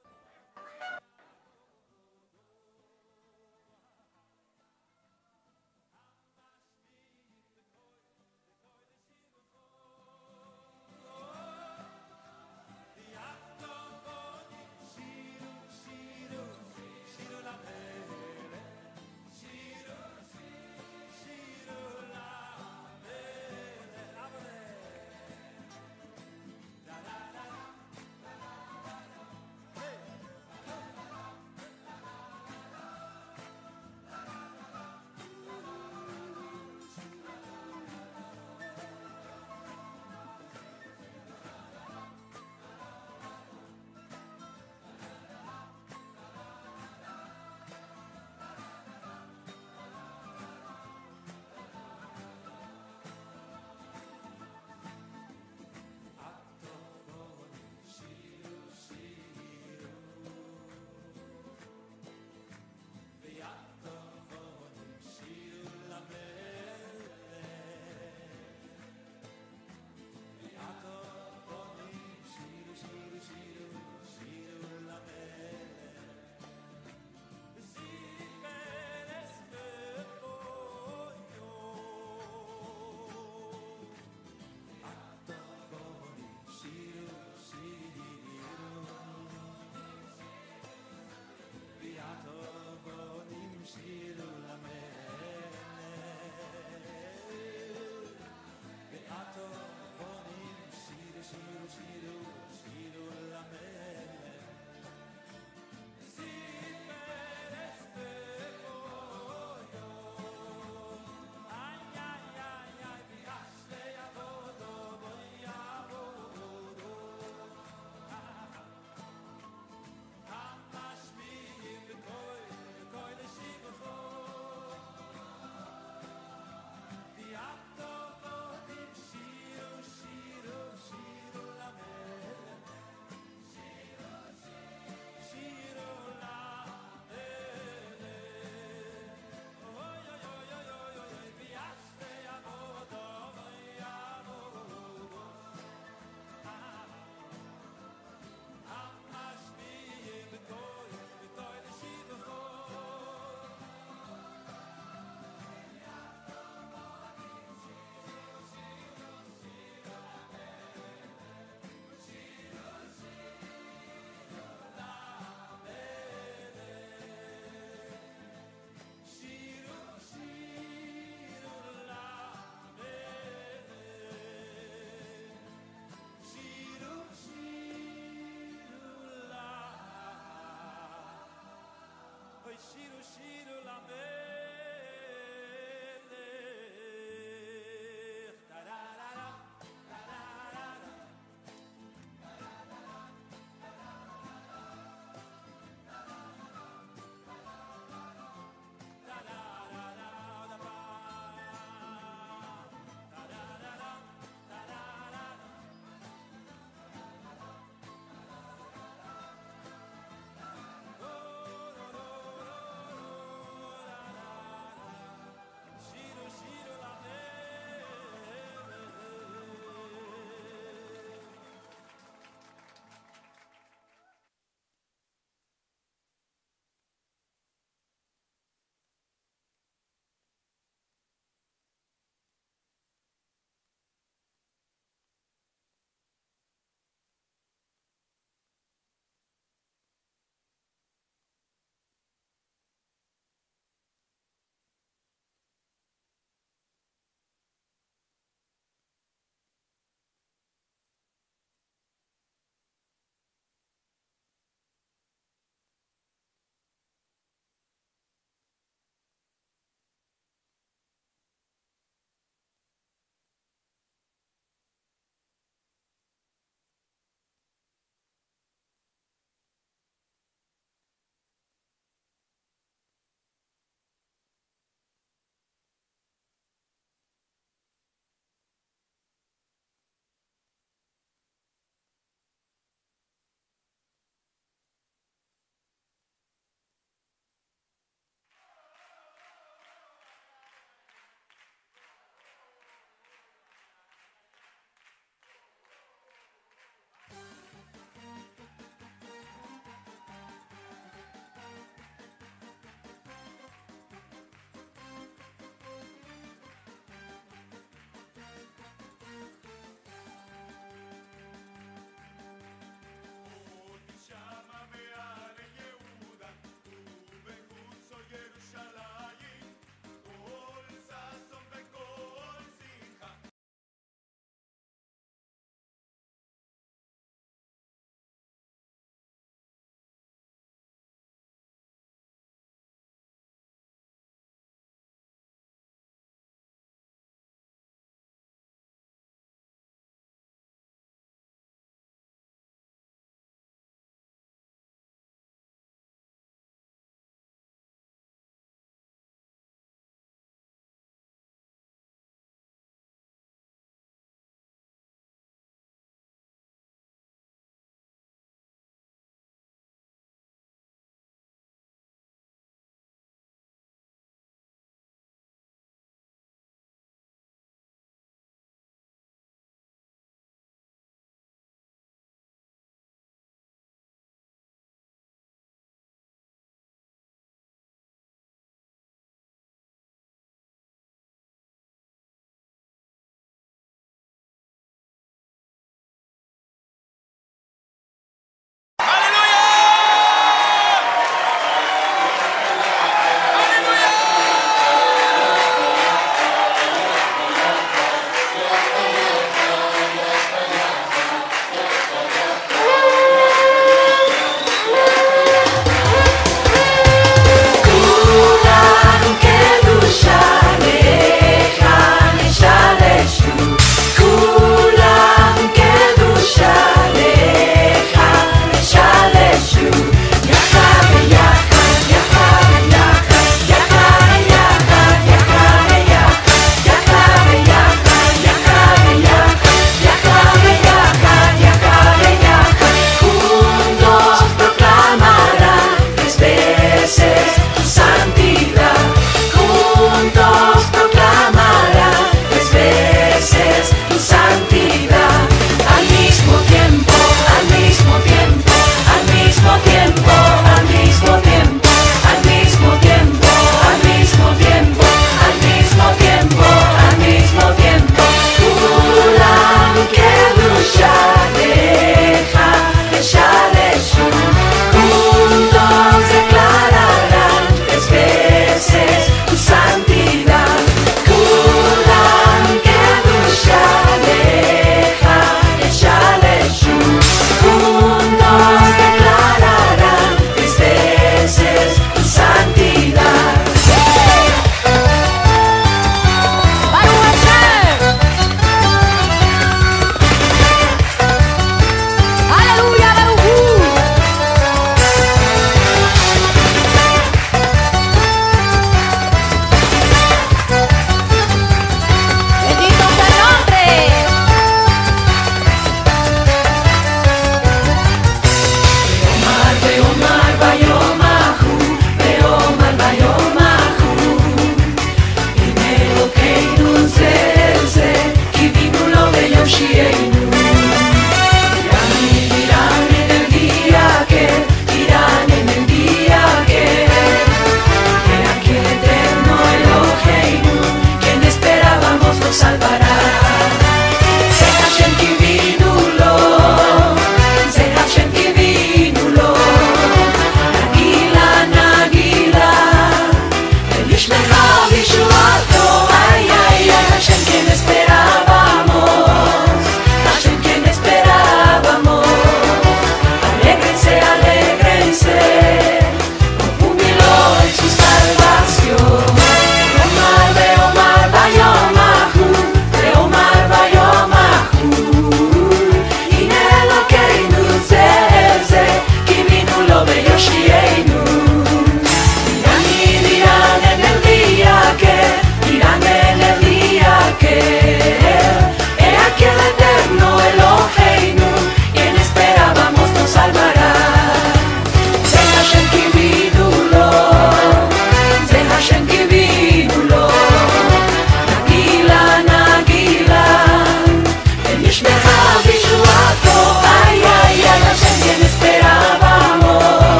Shiru Shiru Lambe.